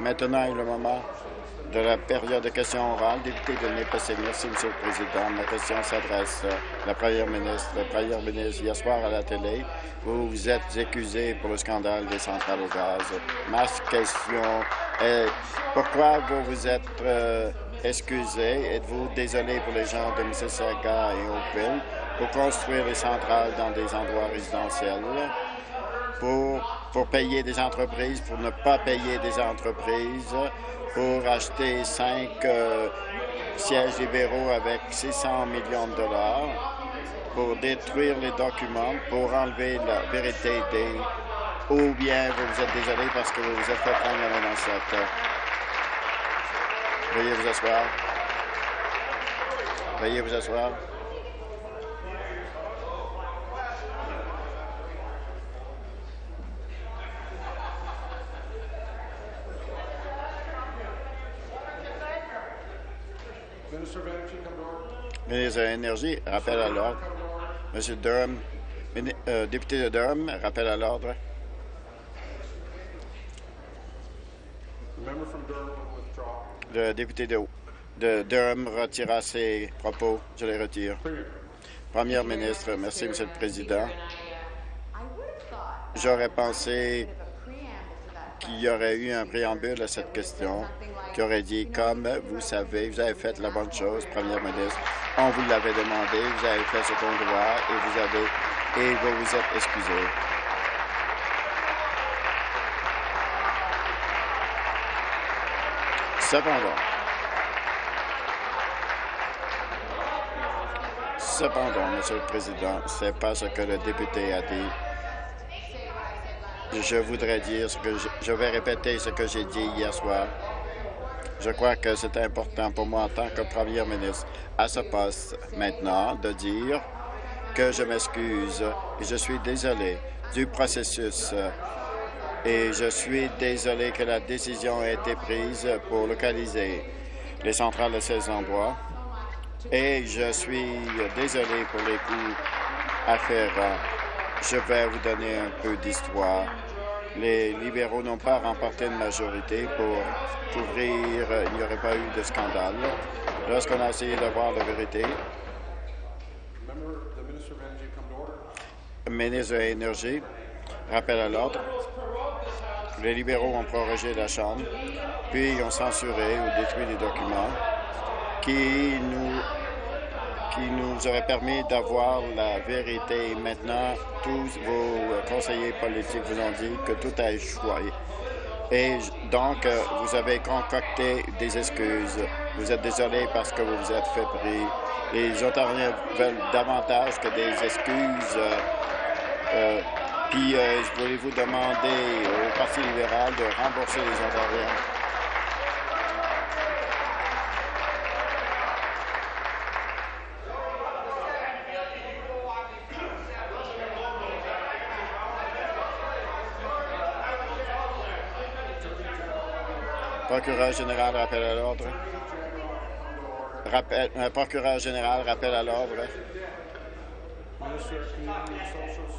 Maintenant est le moment de la période de questions orales. Député de Nipissing. Merci, M. le Président. Ma question s'adresse à la Première ministre. La Première ministre, hier soir à la télé, vous vous êtes accusé pour le scandale des centrales au gaz. Ma question est pourquoi vous vous êtes euh, excusé? Êtes-vous désolé pour les gens de Mississauga et Oakville pour construire les centrales dans des endroits résidentiels? Pour, pour payer des entreprises, pour ne pas payer des entreprises, pour acheter cinq euh, sièges libéraux avec 600 millions de dollars, pour détruire les documents, pour enlever la vérité des... Ou bien vous vous êtes désolé parce que vous vous êtes fait prendre la main dans secteur. Veuillez vous asseoir. Veuillez vous asseoir. Ministre de l'Énergie, rappel à l'ordre. Monsieur Durham, euh, député de Durham, rappel à l'ordre. Le député de, de Durham retira ses propos. Je les retire. Première ministre, merci, Monsieur le Président. J'aurais pensé qu'il y aurait eu un préambule à cette question qui aurait dit, comme vous savez, vous avez fait la bonne chose, Première ministre, on vous l'avait demandé, vous avez fait ce qu'on doit et vous avez et vous vous êtes excusé. Cependant, cependant, Monsieur le Président, c'est pas ce que le député a dit. Je voudrais dire ce que je, vais répéter ce que j'ai dit hier soir. Je crois que c'est important pour moi en tant que Premier ministre à ce poste maintenant de dire que je m'excuse et je suis désolé du processus et je suis désolé que la décision ait été prise pour localiser les centrales de ces endroits et je suis désolé pour les coûts afférents. Je vais vous donner un peu d'histoire. Les libéraux n'ont pas remporté une majorité pour couvrir, il n'y aurait pas eu de scandale. Lorsqu'on a essayé d'avoir la vérité, ministre de l'Énergie, rappel à l'ordre, les libéraux ont prorogé la Chambre, puis ils ont censuré ou détruit les documents qui nous qui nous aurait permis d'avoir la vérité. Maintenant, tous vos conseillers politiques vous ont dit que tout a échoué. Et donc, vous avez concocté des excuses. Vous êtes désolé parce que vous vous êtes fait pris. Les Ontariens veulent davantage que des excuses. Euh, puis, euh, voulez-vous demander au Parti libéral de rembourser les Ontariens? Procureur général rappelle à l'ordre. Rappel, euh, procureur général rappelle à l'ordre.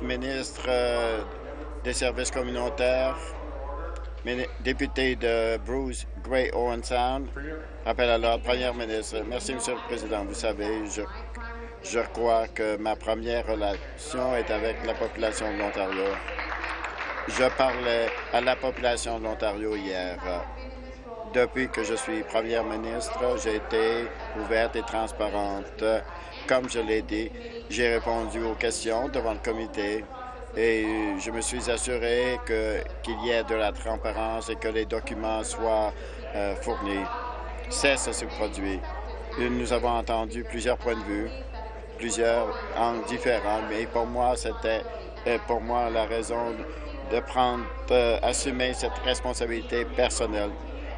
Ministre euh, des services communautaires, député de Bruce, Grey Owen Sound, rappelle à l'ordre. Première ministre, merci, Monsieur le Président. Vous savez, je, je crois que ma première relation est avec la population de l'Ontario. Je parlais à la population de l'Ontario hier. Depuis que je suis première ministre, j'ai été ouverte et transparente. Comme je l'ai dit, j'ai répondu aux questions devant le comité et je me suis assuré qu'il y ait de la transparence et que les documents soient euh, fournis. C'est ce se produit. Nous avons entendu plusieurs points de vue, plusieurs angles différents, mais pour moi, c'était pour moi la raison de prendre, euh, assumer cette responsabilité personnelle.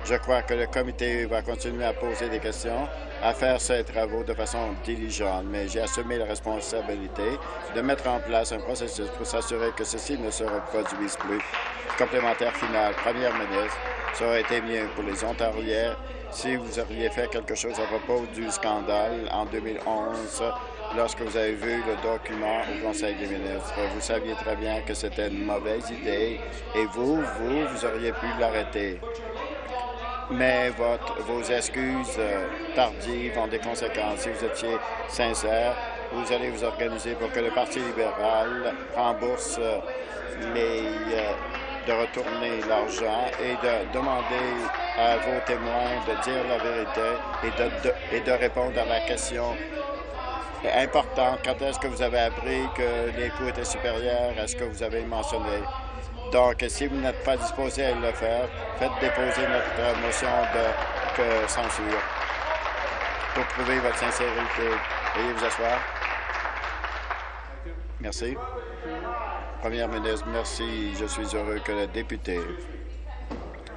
Je crois que le comité va continuer à poser des questions, à faire ses travaux de façon diligente, mais j'ai assumé la responsabilité de mettre en place un processus pour s'assurer que ceci ne se reproduise plus. Complémentaire final, Première ministre, ça aurait été mieux pour les Ontariens si vous auriez fait quelque chose à propos du scandale en 2011 lorsque vous avez vu le document au Conseil des ministres. Vous saviez très bien que c'était une mauvaise idée et vous, vous, vous auriez pu l'arrêter. Mais vos excuses euh, tardives ont des conséquences. Si vous étiez sincère, vous allez vous organiser pour que le Parti libéral rembourse euh, les, euh, de retourner l'argent et de demander à vos témoins de dire la vérité et de, et de répondre à la question importante. Quand est-ce que vous avez appris que les coûts étaient supérieurs à ce que vous avez mentionné? Donc, si vous n'êtes pas disposé à le faire, faites déposer notre motion de censure pour prouver votre sincérité. Veuillez vous asseoir. Merci. Première ministre, merci. Je suis heureux que le député.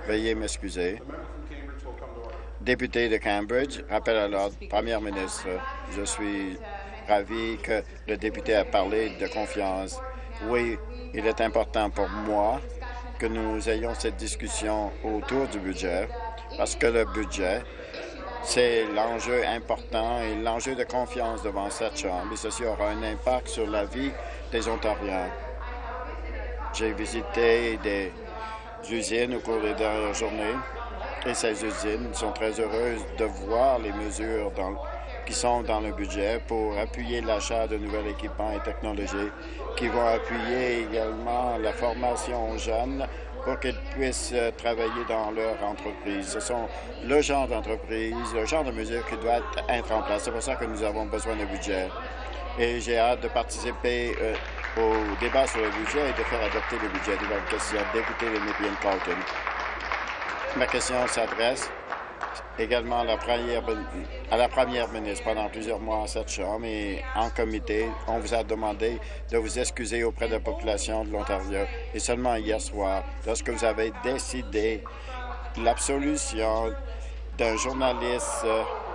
Veuillez m'excuser. Député de Cambridge, rappel à l'ordre. Première ministre, je suis ravi que le député a parlé de confiance. Oui, il est important pour moi que nous ayons cette discussion autour du budget, parce que le budget, c'est l'enjeu important et l'enjeu de confiance devant cette Chambre, et ceci aura un impact sur la vie des Ontariens. J'ai visité des usines au cours des dernières journées et ces usines sont très heureuses de voir les mesures qui sont dans le budget pour appuyer l'achat de nouveaux équipements et technologies qui vont appuyer également la formation aux jeunes pour qu'ils puissent euh, travailler dans leur entreprise. Ce sont le genre d'entreprise, le genre de mesures qui doivent être en place. C'est pour ça que nous avons besoin de budget. Et j'ai hâte de participer euh, au débat sur le budget et de faire adopter le budget. Nouvelle question, député de Carlton. Ma question s'adresse également à la, première, à la première ministre pendant plusieurs mois en cette Chambre et en comité. On vous a demandé de vous excuser auprès de la population de l'Ontario. Et seulement hier soir, lorsque vous avez décidé l'absolution d'un journaliste,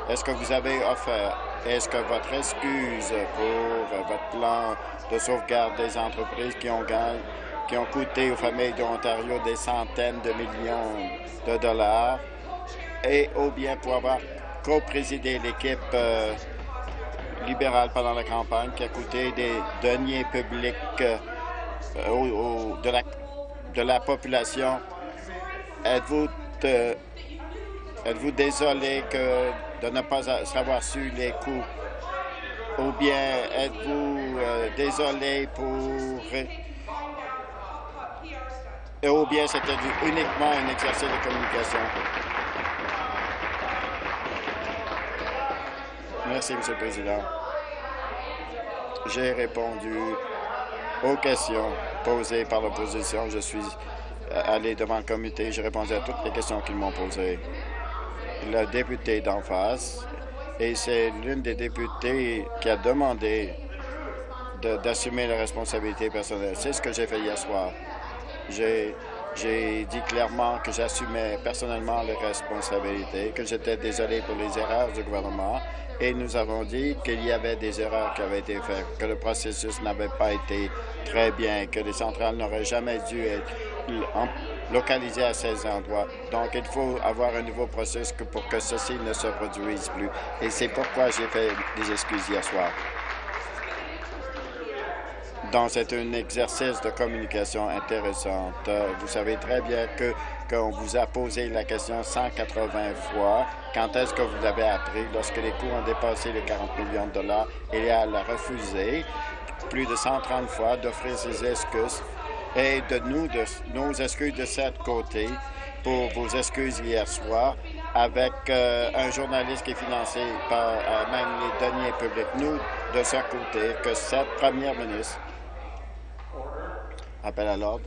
est-ce que vous avez offert, est-ce que votre excuse pour votre plan de sauvegarde des entreprises qui ont, qui ont coûté aux familles de l'Ontario des centaines de millions de dollars? Et ou bien pour avoir co-présidé l'équipe euh, libérale pendant la campagne qui a coûté des deniers publics euh, de, la, population. Êtes-vous êtes-vous désolé que de ne pas avoir su les coûts? Ou bien êtes-vous euh, désolé pour ou bien c'était uniquement un exercice de communication? Merci, M. le Président. J'ai répondu aux questions posées par l'opposition. Je suis euh, allé devant le comité. J'ai répondu à toutes les questions qu'ils m'ont posées. Le député d'en face, et c'est l'une des députées qui a demandé d'assumer la responsabilité personnelle. C'est ce que j'ai fait hier soir. J'ai dit clairement que j'assumais personnellement les responsabilités, que j'étais désolé pour les erreurs du gouvernement et nous avons dit qu'il y avait des erreurs qui avaient été faites, que le processus n'avait pas été très bien, que les centrales n'auraient jamais dû être localisées à ces endroits. Donc, il faut avoir un nouveau processus pour que ceci ne se produise plus. Et c'est pourquoi j'ai fait des excuses hier soir. Donc, c'est un exercice de communication intéressant. Vous savez très bien que qu'on vous a posé la question 180 fois. Quand est-ce que vous l'avez appris? Lorsque les coûts ont dépassé les 40 millions de dollars, il a refusé plus de 130 fois d'offrir ses excuses et de nous, de nos excuses de cette côté pour vos excuses hier soir avec euh, un journaliste qui est financé par euh, même les deniers publics. Nous, de ce côté, que cette première ministre Appel à l'ordre.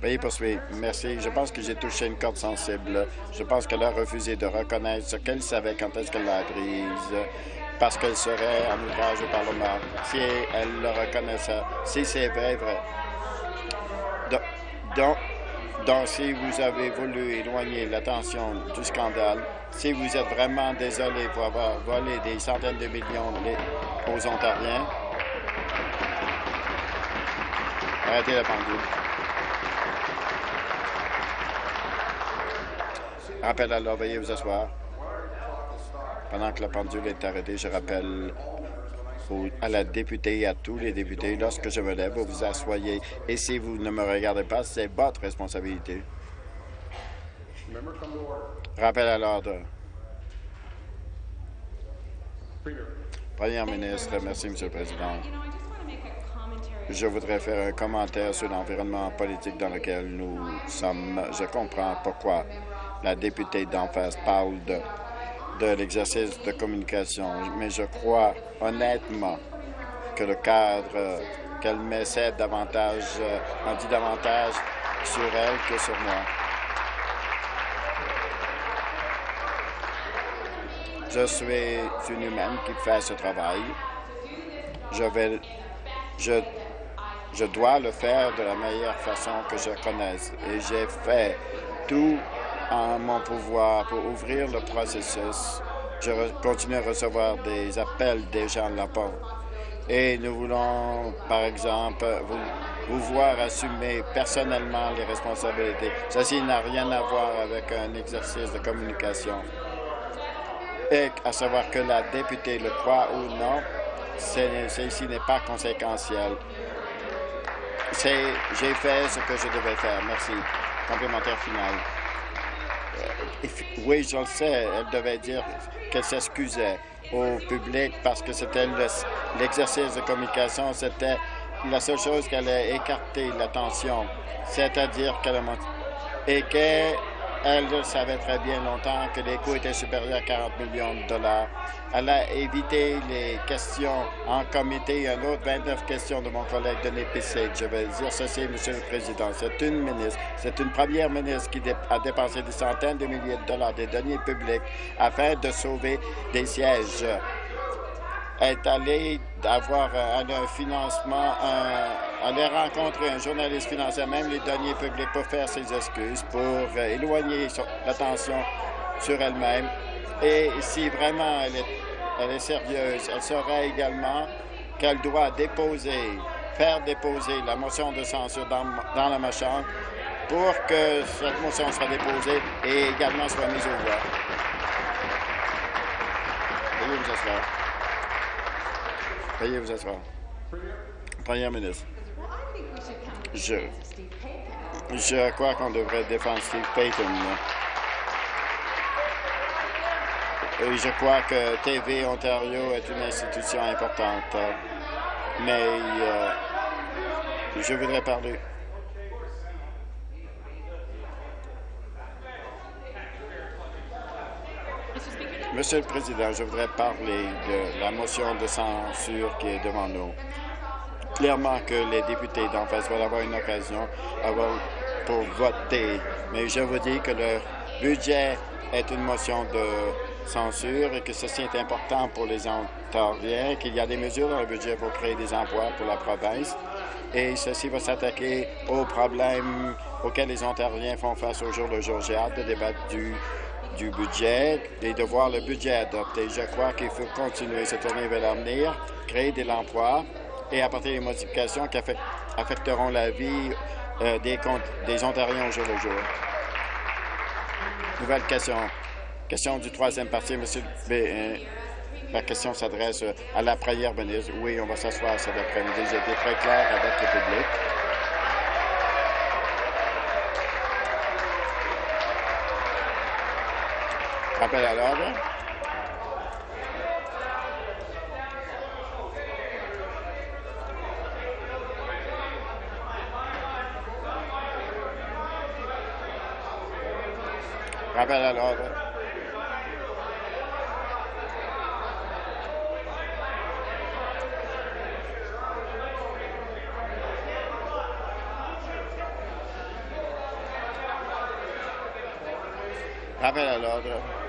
Veuillez poursuivre. Merci. Je pense que j'ai touché une corde sensible. Je pense qu'elle a refusé de reconnaître ce qu'elle savait quand est-ce qu'elle l'a apprise, parce qu'elle serait en ouvrage au Parlement. Si elle le reconnaissait, si c'est vrai, vrai. Donc, donc, si vous avez voulu éloigner l'attention du scandale, si vous êtes vraiment désolé pour avoir volé des centaines de millions aux Ontariens, arrêtez la pendule. Rappel à l'ordre, veuillez vous asseoir. Pendant que la pendule est arrêtée, je rappelle à la députée et à tous les députés, lorsque je me lève, vous vous assoyez. Et si vous ne me regardez pas, c'est votre responsabilité. Rappel à l'ordre. Premier ministre, merci, Monsieur le Président. Je voudrais faire un commentaire sur l'environnement politique dans lequel nous sommes. Je comprends pourquoi la députée d'en face parle de, de l'exercice de communication, mais je crois honnêtement que le cadre qu'elle met davantage, en dit davantage sur elle que sur moi. Je suis une humaine qui fait ce travail. Je vais, je je dois le faire de la meilleure façon que je connaisse. Et j'ai fait tout en mon pouvoir pour ouvrir le processus. Je continue à recevoir des appels des gens là-bas. Et nous voulons, par exemple, vous, vous voir assumer personnellement les responsabilités. Ceci n'a rien à voir avec un exercice de communication. Et à savoir que la députée le croit ou non, ceci n'est pas conséquentiel. J'ai fait ce que je devais faire. Merci. Complémentaire final. Oui, je le sais. Elle devait dire qu'elle s'excusait au public parce que c'était l'exercice de communication. C'était la seule chose qu'elle a écarté l'attention. C'est-à-dire qu'elle a et que elle savait très bien longtemps que les coûts étaient supérieurs à 40 millions de dollars. Elle a évité les questions en comité, un autre 29 questions de mon collègue de l'EPC. Je vais dire ceci, Monsieur le Président. C'est une ministre, c'est une première ministre qui a dépensé des centaines de milliers de dollars des deniers publics afin de sauver des sièges est allé d'avoir euh, un financement, aller rencontrer un journaliste financier, même les deniers publics, pour faire ses excuses, pour euh, éloigner l'attention sur elle-même. Et si vraiment elle est, elle est sérieuse, elle saurait également qu'elle doit déposer, faire déposer la motion de censure dans, dans la machine pour que cette motion soit déposée et également soit mise au voie. Veuillez vous asseoir. Veuillez vous asseoir. Première ministre. Je, je crois qu'on devrait défendre Steve Payton. Et je crois que TV Ontario est une institution importante. Mais euh, je voudrais parler Monsieur le Président, je voudrais parler de la motion de censure qui est devant nous. Clairement que les députés d'en face vont avoir une occasion pour voter, mais je vous dis que le budget est une motion de censure et que ceci est important pour les Ontariens, qu'il y a des mesures dans le budget pour créer des emplois pour la province et ceci va s'attaquer aux problèmes auxquels les Ontariens font face au jour le jour. J'ai hâte de débattre du budget et de voir le budget adopté. Je crois qu'il faut continuer se tourner vers l'avenir, créer de l'emploi et apporter des modifications qui affecteront la vie euh, des, des Ontariens au jour le jour. Nouvelle question. Question du troisième parti, M. Euh, la question s'adresse à la première ministre. Oui, on va s'asseoir cet après-midi. J'ai été très clair avec le public. Rappel à l'ordre. Rappel à l'ordre. Rappel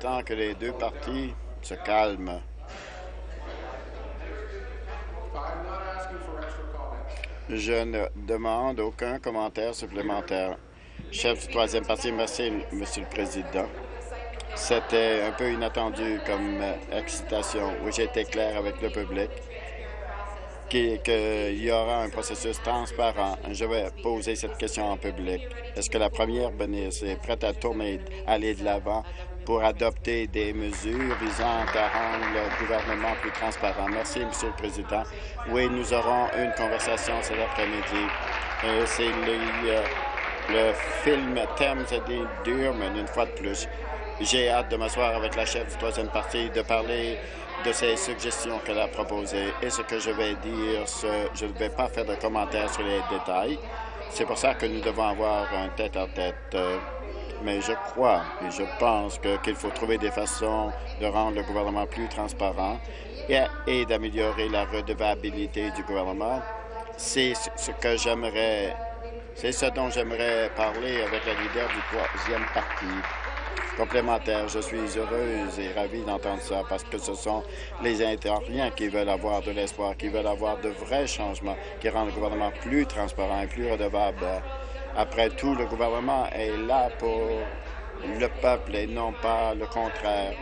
que les deux parties se calment. Je ne demande aucun commentaire supplémentaire. Chef du troisième parti, merci, Monsieur le Président. C'était un peu inattendu comme excitation. Oui, j'ai été clair avec le public qu'il y aura un processus transparent. Je vais poser cette question en public. Est-ce que la première ministre est prête à tourner, aller de l'avant pour adopter des mesures visant à rendre le gouvernement plus transparent? Merci, Monsieur le Président. Oui, nous aurons une conversation cet après-midi. C'est le, euh, film Thames et Durman, une fois de plus. J'ai hâte de m'asseoir avec la chef du troisième parti, de parler de ces suggestions qu'elle a proposées. Et ce que je vais dire, je ne vais pas faire de commentaires sur les détails. C'est pour ça que nous devons avoir un tête-à-tête. Euh, mais je crois et je pense qu'il faut trouver des façons de rendre le gouvernement plus transparent et, d'améliorer la redevabilité du gouvernement. C'est ce que j'aimerais, c'est ce dont j'aimerais parler avec la leader du troisième parti complémentaire. Je suis heureuse et ravie d'entendre ça parce que ce sont les Intériens qui veulent avoir de l'espoir, qui veulent avoir de vrais changements, qui rendent le gouvernement plus transparent et plus redevable. Après tout, le gouvernement est là pour le peuple et non pas le contraire.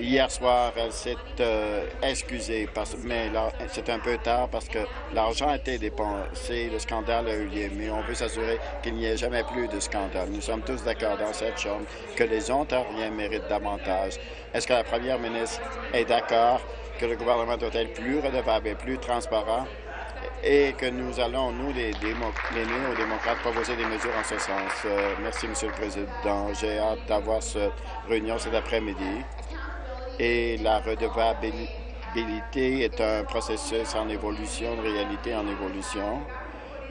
Hier soir, elle s'est euh, excusée, mais c'est un peu tard parce que l'argent a été dépensé, le scandale a eu lieu, mais on veut s'assurer qu'il n'y ait jamais plus de scandale. Nous sommes tous d'accord dans cette chambre que les Ontariens méritent davantage. Est-ce que la première ministre est d'accord que le gouvernement doit être plus redevable et plus transparent? Et que nous allons, nous, les, néo-démocrates, proposer des mesures en ce sens. Euh, merci, Monsieur le Président. J'ai hâte d'avoir cette réunion cet après-midi. Et la redevabilité est un processus en évolution, une réalité en évolution.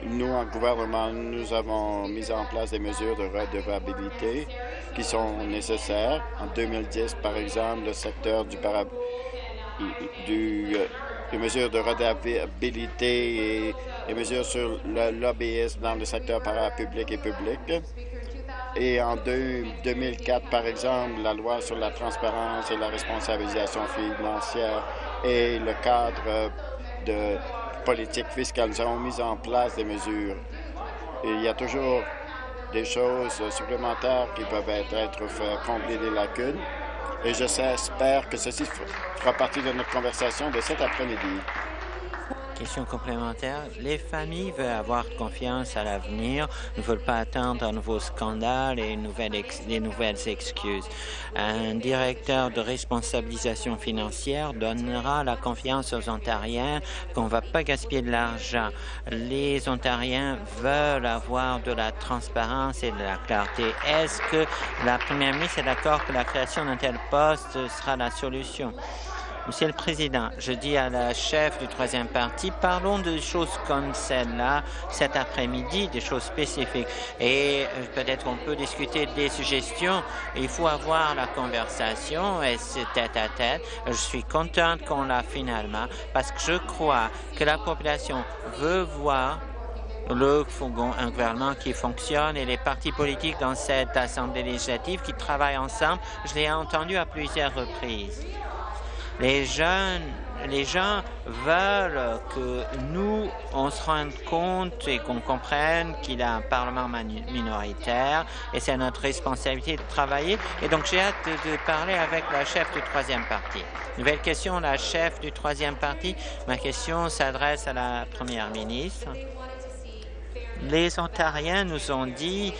Nous, en gouvernement, nous avons mis en place des mesures de redevabilité qui sont nécessaires. En 2010, par exemple, le secteur du, para... du euh, les mesures de redevabilité et les mesures sur le lobbyisme dans le secteur parapublic et public. Et en 2004, par exemple, la loi sur la transparence et la responsabilisation financière et le cadre de politique fiscale, nous avons mis en place des mesures. Il y a toujours des choses supplémentaires qui peuvent être, être faites, combler des lacunes. Et j'espère que ceci fera partie de notre conversation de cet après-midi. Question complémentaire. Les familles veulent avoir confiance à l'avenir, ne veulent pas attendre un nouveau scandale et des nouvelles excuses. Un directeur de responsabilisation financière donnera la confiance aux Ontariens qu'on ne va pas gaspiller de l'argent. Les Ontariens veulent avoir de la transparence et de la clarté. Est-ce que la première ministre est d'accord que la création d'un tel poste sera la solution? Monsieur le Président, je dis à la chef du troisième parti, parlons de choses comme celle-là cet après-midi, des choses spécifiques. Et euh, peut-être on peut discuter des suggestions. Il faut avoir la conversation et c'est tête à tête. Je suis contente qu'on l'a finalement parce que je crois que la population veut voir le un gouvernement qui fonctionne et les partis politiques dans cette Assemblée législative qui travaillent ensemble. Je l'ai entendu à plusieurs reprises. Les jeunes, gens veulent que nous, on se rende compte et qu'on comprenne qu'il a un Parlement minoritaire et c'est notre responsabilité de travailler. Et donc, j'ai hâte de, parler avec la chef du troisième parti. Nouvelle question, la chef du troisième parti. Ma question s'adresse à la première ministre. Les Ontariens nous ont dit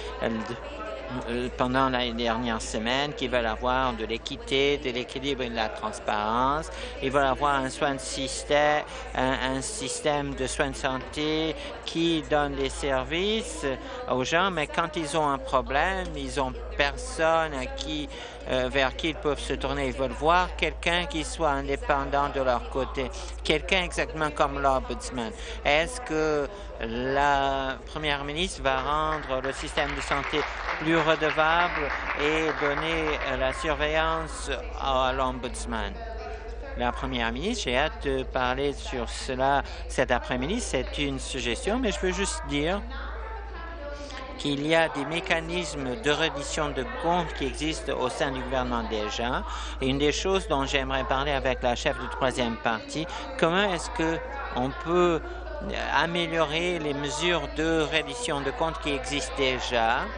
pendant la dernière semaine qui veulent avoir de l'équité, de l'équilibre et de la transparence. Ils veulent avoir un soin de système, un, système de soins de santé qui donne les services aux gens, mais quand ils ont un problème, ils ont personne à qui, euh, vers qui ils peuvent se tourner. Ils veulent voir quelqu'un qui soit indépendant de leur côté, quelqu'un exactement comme l'Ombudsman. Est-ce que la Première ministre va rendre le système de santé plus redevable et donner la surveillance à l'Ombudsman? La Première ministre, j'ai hâte de parler sur cela cet après-midi. C'est une suggestion, mais je veux juste dire qu'il y a des mécanismes de reddition de comptes qui existent au sein du gouvernement déjà. Et une des choses dont j'aimerais parler avec la chef du troisième parti, comment est-ce que on peut améliorer les mesures de reddition de comptes qui existent déjà,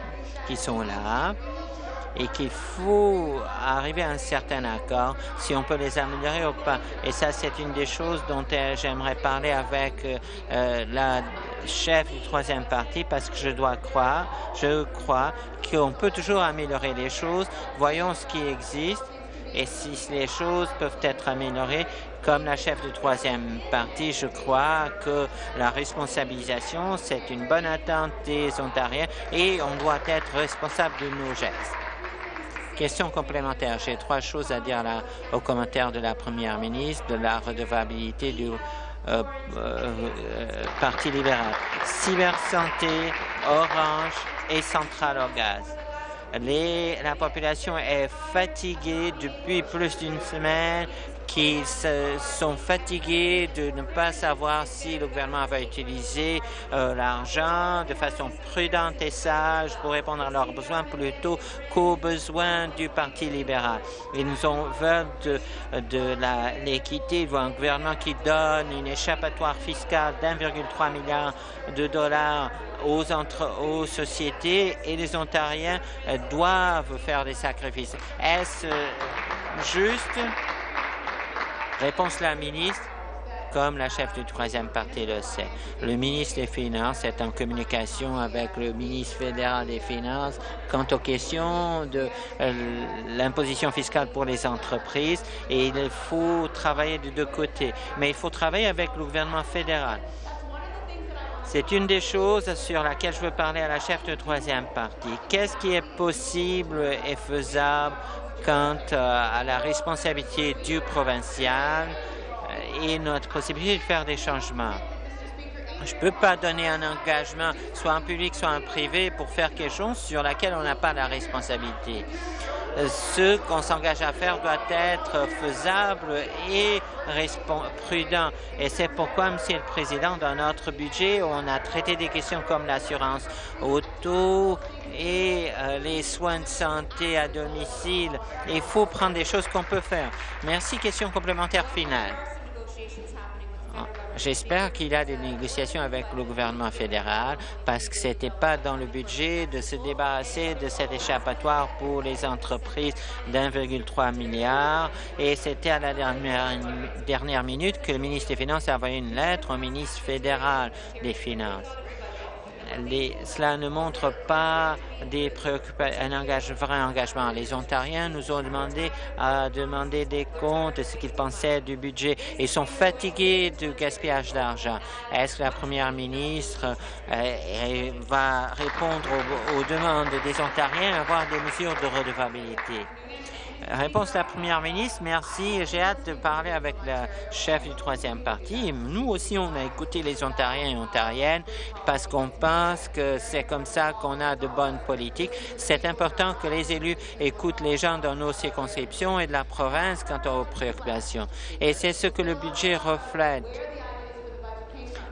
qui sont là, et qu'il faut arriver à un certain accord si on peut les améliorer ou pas. Et ça, c'est une des choses dont euh, j'aimerais parler avec euh, la chef du troisième parti parce que je dois croire, je crois qu'on peut toujours améliorer les choses. Voyons ce qui existe et si les choses peuvent être améliorées, comme la chef du troisième parti, je crois que la responsabilisation, c'est une bonne attente des Ontariens et on doit être responsable de nos gestes. Question complémentaire. J'ai trois choses à dire là, au commentaire de la première ministre de la redevabilité du euh, euh, Parti libéral. Cybersanté, Orange et Centrale au gaz. La population est fatiguée depuis plus d'une semaine qu'ils sont fatigués de ne pas savoir si le gouvernement va utiliser euh, l'argent de façon prudente et sage pour répondre à leurs besoins plutôt qu'aux besoins du Parti libéral. Ils nous ont veulent de, de l'équité. Ils voient un gouvernement qui donne une échappatoire fiscale d'1,3 milliard de dollars aux, entre, aux sociétés et les Ontariens euh, doivent faire des sacrifices. Est-ce euh, juste? Réponse la ministre, comme la chef du troisième parti le sait. Le ministre des Finances est en communication avec le ministre fédéral des Finances quant aux questions de euh, l'imposition fiscale pour les entreprises et il faut travailler de deux côtés. Mais il faut travailler avec le gouvernement fédéral. C'est une des choses sur laquelle je veux parler à la chef du troisième parti. Qu'est-ce qui est possible et faisable quant euh, à la responsabilité du provincial euh, et notre possibilité de faire des changements. Je ne peux pas donner un engagement, soit en public, soit en privé, pour faire quelque chose sur laquelle on n'a pas la responsabilité ce qu'on s'engage à faire doit être faisable et prudent. Et c'est pourquoi, Monsieur le Président, dans notre budget, on a traité des questions comme l'assurance auto et euh, les soins de santé à domicile. Il faut prendre des choses qu'on peut faire. Merci. Question complémentaire finale. J'espère qu'il y a des négociations avec le gouvernement fédéral parce que ce n'était pas dans le budget de se débarrasser de cet échappatoire pour les entreprises d'1,3 milliard. Et c'était à la dernière, dernière minute que le ministre des Finances a envoyé une lettre au ministre fédéral des Finances cela ne montre pas des un vrai engagement. Les Ontariens nous ont demandé à demander des comptes ce qu'ils pensaient du budget. Ils sont fatigués du gaspillage d'argent. Est-ce que la première ministre euh, va répondre aux, aux demandes des Ontariens avoir des mesures de redevabilité? Réponse de la Première ministre, merci. J'ai hâte de parler avec la chef du troisième parti. Nous aussi, on a écouté les Ontariens et Ontariennes parce qu'on pense que c'est comme ça qu'on a de bonnes politiques. C'est important que les élus écoutent les gens dans nos circonscriptions et de la province quant aux préoccupations. Et c'est ce que le budget reflète.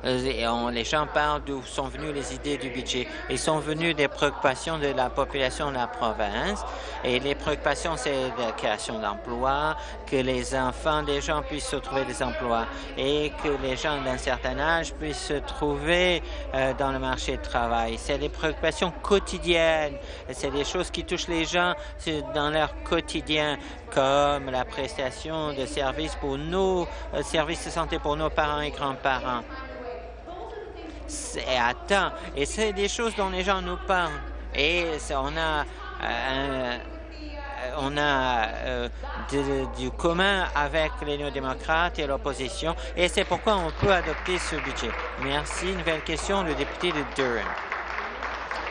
Euh, les gens parlent d'où sont venues les idées du budget. Ils sont venus des préoccupations de la population de la province. Et les préoccupations, c'est la création d'emplois, que les enfants des gens puissent se trouver des emplois et que les gens d'un certain âge puissent se trouver euh, dans le marché du travail. C'est des préoccupations quotidiennes. C'est des choses qui touchent les gens dans leur quotidien, comme la prestation de services pour nos euh, services de santé pour nos parents et grands-parents c'est atteint. Et c'est des choses dont les gens nous parlent. Et on a, euh, on a euh, du commun avec les néo-démocrates et l'opposition. Et c'est pourquoi on peut adopter ce budget. Merci. Nouvelle question, le député de Durham.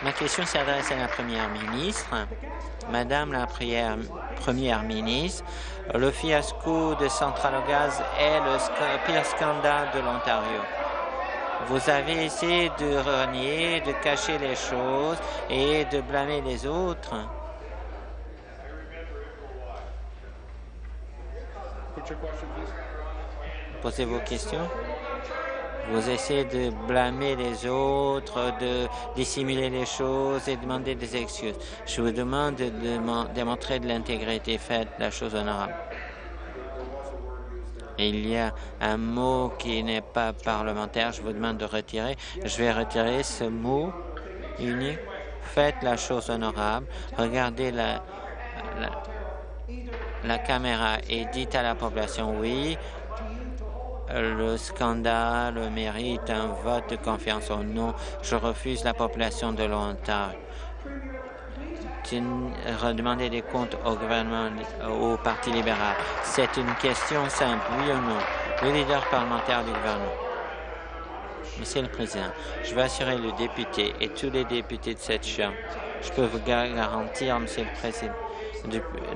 Ma question s'adresse à la première ministre. Madame la première ministre, le fiasco de Central Gaz est le pire scandale de l'Ontario. Vous avez essayé de renier, de cacher les choses et de blâmer les autres. Posez vos questions. Vous essayez de blâmer les autres, de dissimuler les choses et demander des excuses. Je vous demande de démontrer de l'intégrité. Faites la chose honorable. Il y a un mot qui n'est pas parlementaire. Je vous demande de retirer. Je vais retirer ce mot unique. Faites la chose honorable. Regardez la, la, caméra et dites à la population oui, le scandale mérite un vote de confiance au non. Je refuse la population de l'Ontario. Redemander des comptes au gouvernement, au Parti libéral. C'est une question simple, oui ou non? Le leader parlementaire du gouvernement. Monsieur le Président, je veux assurer le député et tous les députés de cette Chambre. Je peux vous garantir, Monsieur le Président,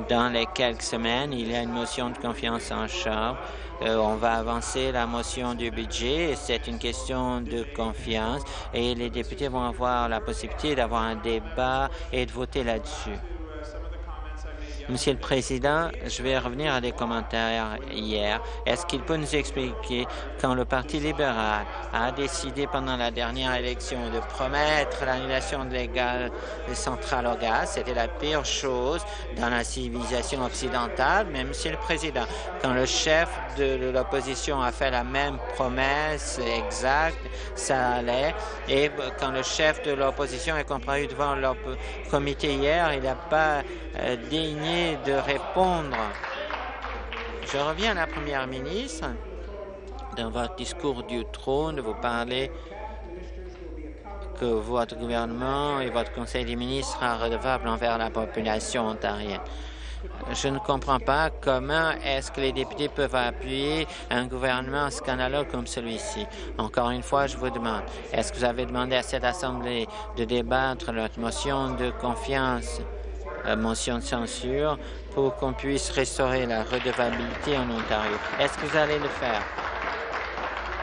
dans les quelques semaines, il y a une motion de confiance en Chambre euh, on va avancer la motion du budget. C'est une question de confiance et les députés vont avoir la possibilité d'avoir un débat et de voter là-dessus. Monsieur le Président, je vais revenir à des commentaires hier. Est-ce qu'il peut nous expliquer quand le Parti libéral a décidé pendant la dernière élection de promettre l'annulation légale des centrales au gaz, c'était la pire chose dans la civilisation occidentale. Mais Monsieur le Président, quand le chef de l'opposition a fait la même promesse exacte, ça allait. Et quand le chef de l'opposition est comparu devant le comité hier, il n'a pas euh, de répondre. Je reviens à la Première ministre. Dans votre discours du trône, vous parlez que votre gouvernement et votre Conseil des ministres sera redevable envers la population ontarienne. Je ne comprends pas comment est-ce que les députés peuvent appuyer un gouvernement scandaleux comme celui-ci. Encore une fois, je vous demande, est-ce que vous avez demandé à cette Assemblée de débattre notre motion de confiance? Motion de censure pour qu'on puisse restaurer la redevabilité en Ontario. Est-ce que vous allez le faire?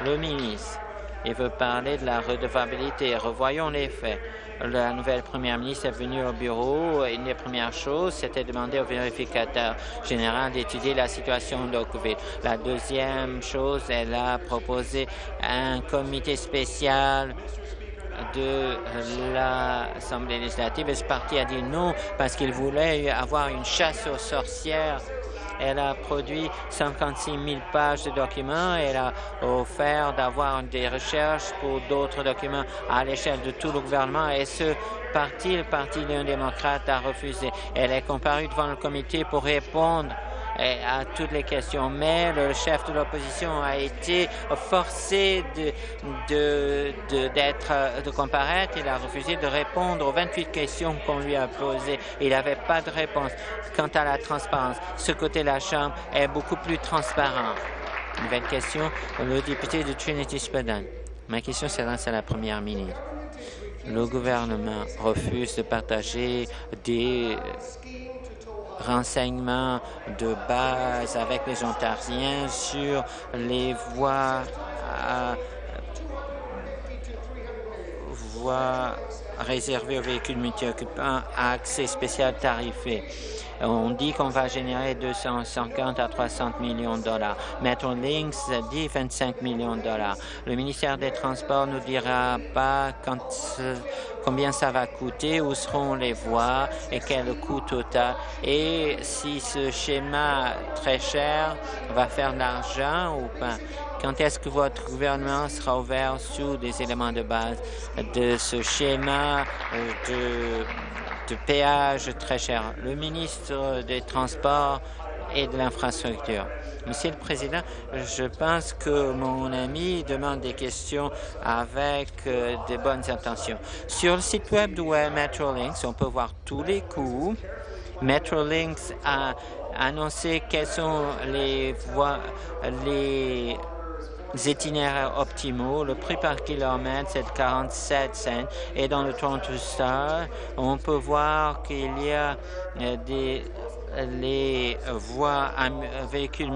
Le ministre, il veut parler de la redevabilité. Revoyons les faits. La nouvelle première ministre est venue au bureau et une des premières choses, c'était demander au vérificateur général d'étudier la situation de COVID. La deuxième chose, elle a proposé un comité spécial de l'Assemblée législative et ce parti a dit non parce qu'il voulait avoir une chasse aux sorcières. Elle a produit 56 000 pages de documents. Elle a offert d'avoir des recherches pour d'autres documents à l'échelle de tout le gouvernement. Et ce parti, le Parti démocrate, a refusé. Elle est comparue devant le comité pour répondre à toutes les questions, mais le chef de l'opposition a été forcé de, d'être, de comparaître. Il a refusé de répondre aux 28 questions qu'on lui a posées. Il n'avait pas de réponse. Quant à la transparence, ce côté de la Chambre est beaucoup plus transparent. Nouvelle question, le député de Trinity-Spadon. Ma question s'adresse à la première ministre. Le gouvernement refuse de partager des renseignements de base avec les Ontariens sur les voies, euh, voies réservées aux véhicules multi-occupants à accès spécial tarifé. On dit qu'on va générer 250 à 300 millions de dollars. Metrolinx dit 25 millions de dollars. Le ministère des Transports nous dira pas quand, combien ça va coûter, où seront les voies et quel coût total. Et si ce schéma très cher va faire de l'argent ou pas. Quand est-ce que votre gouvernement sera ouvert sous des éléments de base de ce schéma de de péage très cher? Le ministre des Transports et de l'Infrastructure. Monsieur le Président, je pense que mon ami demande des questions avec euh, de bonnes intentions. Sur le site web de Metrolinx, on peut voir tous les coûts. Metrolinx a annoncé quels sont les voies, les itinéraires optimaux. Le prix par kilomètre, c'est de 47 cents. Et dans le Toronto Star, on peut voir qu'il y a euh, des les voies à véhicules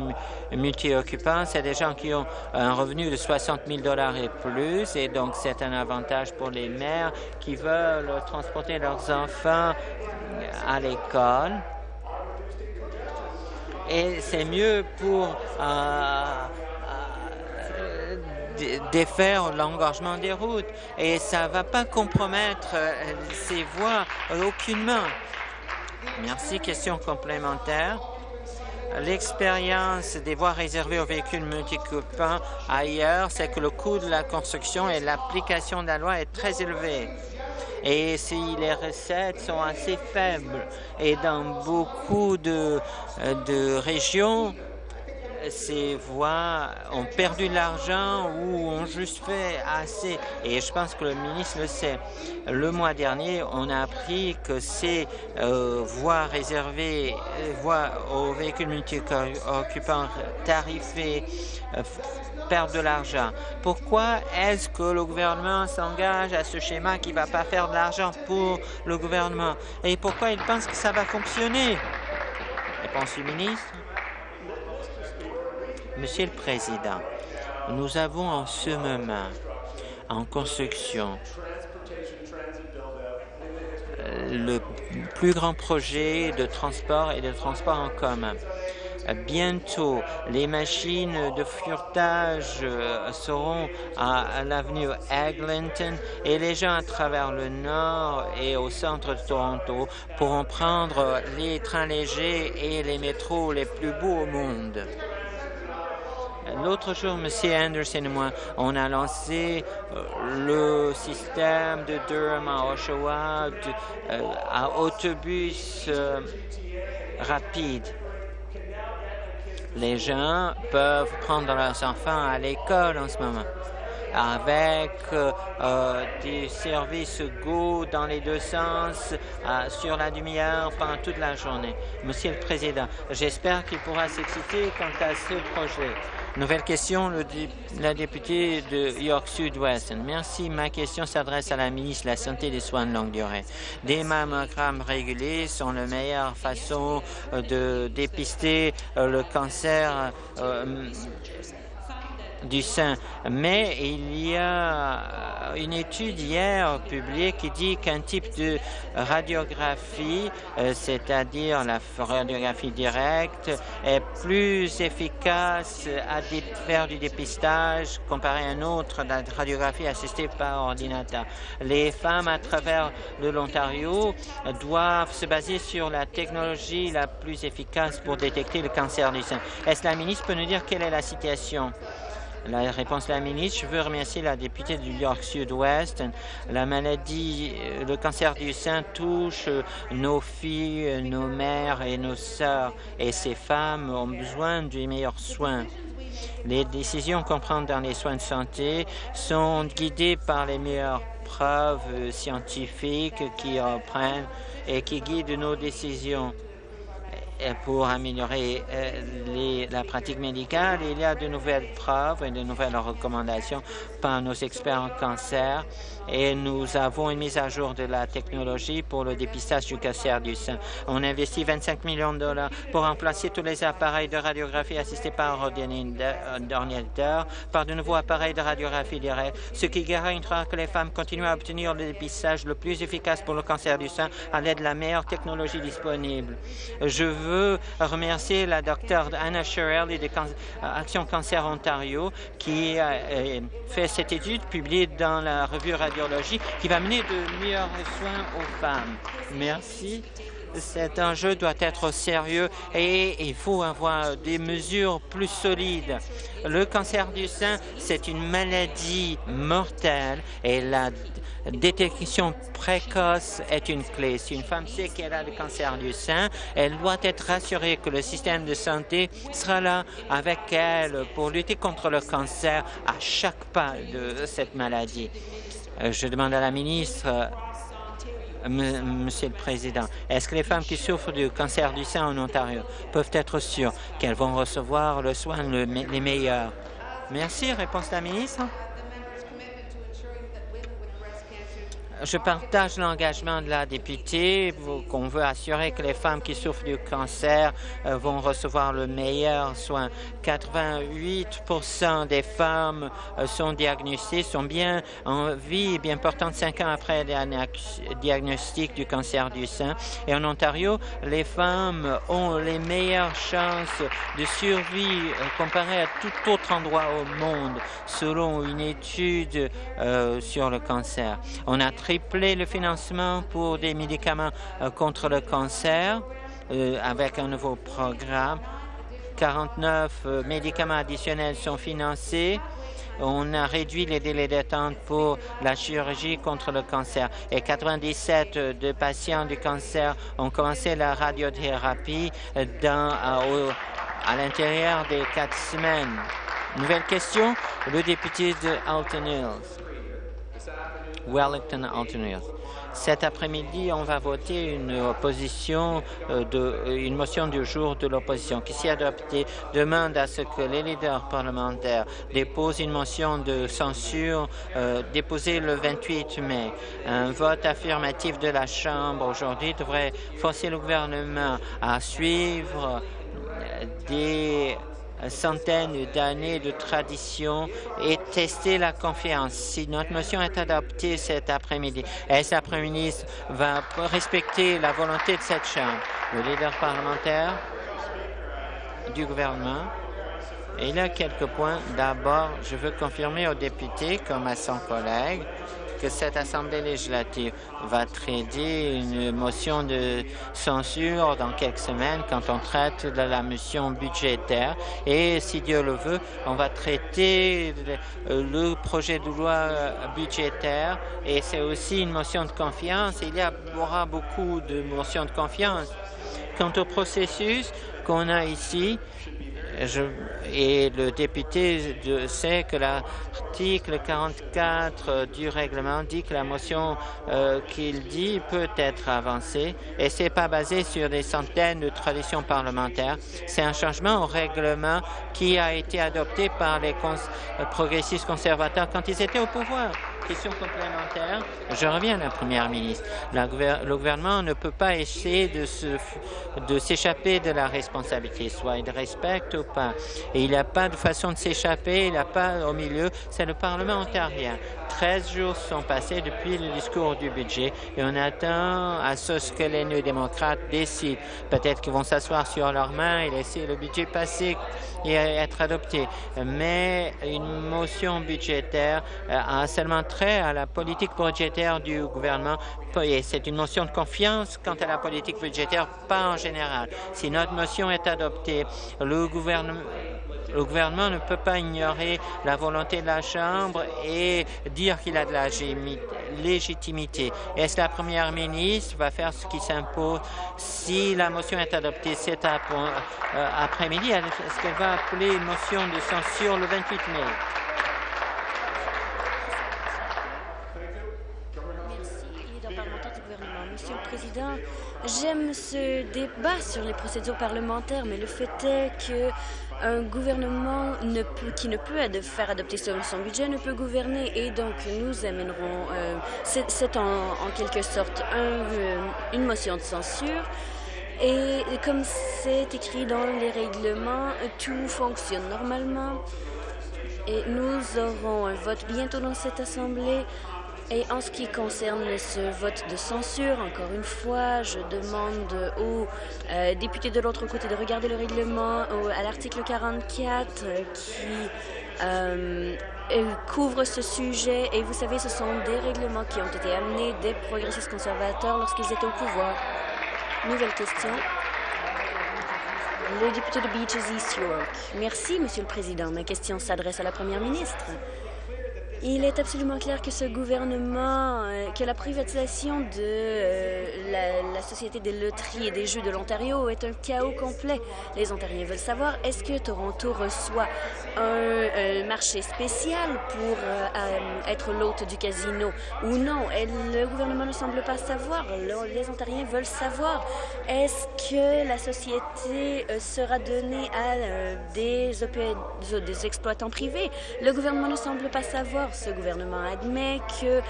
multi-occupants, c'est des gens qui ont un revenu de 60 000 dollars et plus, et donc c'est un avantage pour les mères qui veulent transporter leurs enfants à l'école. Et c'est mieux pour euh, défaire l'engorgement des routes et ça ne va pas compromettre ces voies aucunement. Merci. Question complémentaire. L'expérience des voies réservées aux véhicules multicoupants ailleurs, c'est que le coût de la construction et l'application de la loi est très élevé. Et si les recettes sont assez faibles, et dans beaucoup de, de régions, ces voies ont perdu de l'argent ou ont juste fait assez. Et je pense que le ministre le sait. Le mois dernier, on a appris que ces euh, voies réservées euh, voies aux véhicules multi-occupants tarifés euh, perdent de l'argent. Pourquoi est-ce que le gouvernement s'engage à ce schéma qui ne va pas faire de l'argent pour le gouvernement? Et pourquoi il pense que ça va fonctionner? Réponse du ministre. Monsieur le Président, nous avons en ce moment en construction le plus grand projet de transport et de transport en commun. Bientôt, les machines de furetage euh, seront à l'avenue Eglinton et les gens à travers le nord et au centre de Toronto pourront prendre les trains légers et les métros les plus beaux au monde. L'autre jour, M. Anderson et moi, on a lancé euh, le système de Durham à Oshawa euh, à autobus euh, rapide. Les gens peuvent prendre leurs enfants à l'école en ce moment avec des services Go dans les deux sens sur la demi-heure pendant toute la journée. Monsieur le Président, j'espère qu'il pourra s'exciter quant à ce projet. Nouvelle question, la députée de York Sud-Ouest. Merci. Ma question s'adresse à la ministre de la Santé et des Soins de longue durée. Des mammogrammes régulés sont la meilleure façon euh, de dépister euh, le cancer euh, du sein. Mais il y a une étude hier publiée qui dit qu'un type de radiographie, euh, c'est-à-dire la radiographie directe, est plus efficace à faire du dépistage comparé à un autre, la radiographie assistée par ordinateur. Les femmes à travers l'Ontario doivent se baser sur la technologie la plus efficace pour détecter le cancer du sein. Est-ce la ministre peut nous dire quelle est la situation? La réponse de la ministre, je veux remercier la députée du York Sud-Ouest. La maladie, euh, le cancer du sein touche euh, nos filles, euh, nos mères et nos sœurs. Et ces femmes ont besoin du meilleur soin. Les décisions qu'on prend dans les soins de santé sont guidées par les meilleures preuves scientifiques qui reprennent et qui guident nos décisions pour améliorer euh, la pratique médicale. Il y a de nouvelles preuves et de nouvelles recommandations par nos experts en cancer et nous avons une mise à jour de la technologie pour le dépistage du cancer du sein. On investit 25 millions de dollars pour remplacer tous les appareils de radiographie assistés par ordinateur par de nouveaux appareils de radiographie directe, ce qui garantira que les femmes continuent à obtenir le dépistage le plus efficace pour le cancer du sein à l'aide de la meilleure technologie disponible. Je veux remercier la docteure Anna Sherrill et de Action Cancer Ontario qui a fait cette étude publiée dans la revue Radio qui va mener de meilleurs soins aux femmes. Merci. Cet enjeu doit être sérieux et il faut avoir des mesures plus solides. Le cancer du sein, c'est une maladie mortelle et la détection précoce est une clé. Si une femme sait qu'elle a le cancer du sein, elle doit être rassurée que le système de santé sera là avec elle pour lutter contre le cancer à chaque pas de cette maladie. Euh, je demande à la ministre, euh, Monsieur le Président, est-ce que les femmes qui souffrent du cancer du sein en Ontario peuvent être sûres qu'elles vont recevoir le soin le, les meilleurs? Merci. Réponse de la ministre. Je partage l'engagement de la députée qu'on veut assurer que les femmes qui souffrent du cancer euh, vont recevoir le meilleur soin. 88 des femmes euh, sont diagnostiquées, sont bien en vie, bien portantes cinq ans après le diagnostic du cancer du sein. Et en Ontario, les femmes ont les meilleures chances de survie euh, comparées à tout autre endroit au monde, selon une étude sur le cancer. On a tripler le financement pour des médicaments euh, contre le cancer euh, avec un nouveau programme. 49 euh, médicaments additionnels sont financés. On a réduit les délais d'attente pour la chirurgie contre le cancer et 97 de patients du cancer ont commencé la radiothérapie dans, à, l'intérieur des quatre semaines. Nouvelle question, le député de Alton Hills. Wellington Alternate. Cet après-midi, on va voter une opposition euh, de, euh, une motion du jour de l'opposition qui, s'est adoptée, demande à ce que les leaders parlementaires déposent une motion de censure euh, déposée le 28 mai. Un vote affirmatif de la Chambre aujourd'hui devrait forcer le gouvernement à suivre des centaines d'années de tradition et tester la confiance. Si notre motion est adoptée cet après-midi, est-ce après-ministre va respecter la volonté de cette Chambre? Le leader parlementaire du gouvernement. il y a quelques points. D'abord, je veux confirmer aux députés, comme à son collègue, que cette Assemblée législative va traiter une motion de censure dans quelques semaines quand on traite de la mission budgétaire. Et si Dieu le veut, on va traiter le projet de loi budgétaire et c'est aussi une motion de confiance. Il y aura beaucoup de motions de confiance. Quant au processus qu'on a ici, et le député sait que l'article 44 du règlement dit que la motion euh, qu'il dit peut être avancée et c'est pas basé sur des centaines de traditions parlementaires. C'est un changement au règlement qui a été adopté par les progressistes conservateurs quand ils étaient au pouvoir question complémentaire. Je reviens à la Première ministre. le gouvernement ne peut pas essayer de s'échapper de, la responsabilité, soit il respecte ou pas. Et il n'y a pas de façon de s'échapper, il n'y a pas au milieu, c'est le Parlement ontarien. 13 jours sont passés depuis le discours du budget et on attend à ce que les néo-démocrates décident. Peut-être qu'ils vont s'asseoir sur leurs mains et laisser le budget passer et être adopté. Mais une motion budgétaire euh, a seulement trait à la politique budgétaire du gouvernement et c'est une motion de confiance quant à la politique budgétaire, pas en général. Si notre motion est adoptée, le gouvernement le gouvernement ne peut pas ignorer la volonté de la Chambre et dire qu'il a de la légitimité. Est-ce que la première ministre va faire ce qui s'impose? Si la motion est adoptée cet euh, après-midi? Est-ce qu'elle va appeler une motion de censure le 28 mai? Monsieur le Président, j'aime ce débat sur les procédures parlementaires, mais le fait est que un gouvernement ne peut, qui ne peut faire adopter son, budget ne peut gouverner et donc nous amènerons, euh, c'est en, en, quelque sorte un, euh, une motion de censure. Et comme c'est écrit dans les règlements, tout fonctionne normalement. Et nous aurons un vote bientôt dans cette Assemblée et en ce qui concerne ce vote de censure, encore une fois, je demande aux euh, députés de l'autre côté de regarder le règlement à l'article 44 euh, qui euh, couvre ce sujet. Et vous savez, ce sont des règlements qui ont été amenés des progressistes conservateurs lorsqu'ils étaient au pouvoir. Nouvelle question. Le député de Beaches East York. Merci, Monsieur le Président. Ma question s'adresse à la Première ministre. Il est absolument clair que ce gouvernement, euh, que la privatisation de euh, la, Société des loteries et des jeux de l'Ontario est un chaos complet. Les Ontariens veulent savoir, est-ce que Toronto reçoit un, marché spécial pour euh, être l'hôte du casino ou non? le gouvernement ne semble pas savoir. les Ontariens veulent savoir, est-ce que la société sera donnée à des exploitants privés? Le gouvernement ne semble pas savoir ce gouvernement admet que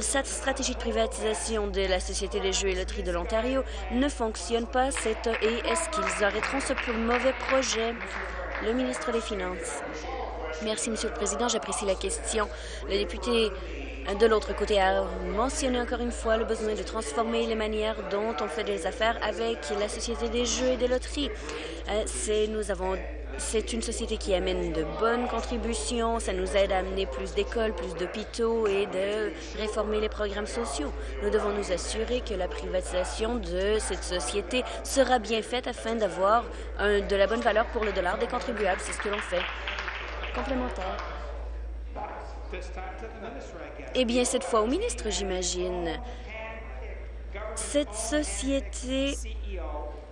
cette stratégie de privatisation de la Société des jeux et loteries de l'Ontario ne fonctionne pas et est-ce qu'ils arrêteront ce mauvais projet? Le ministre des Finances. Merci, Monsieur le Président. J'apprécie la question. Le député de l'autre côté a mentionné encore une fois le besoin de transformer les manières dont on fait des affaires avec la Société des jeux et des loteries. Euh, nous avons c'est une société qui amène de bonnes contributions. Ça nous aide à amener plus d'écoles, plus d'hôpitaux et de réformer les programmes sociaux. Nous devons nous assurer que la privatisation de cette société sera bien faite afin d'avoir de la bonne valeur pour le dollar des contribuables. C'est ce que l'on fait. Complémentaire. Eh bien, cette fois au ministre, j'imagine. Cette société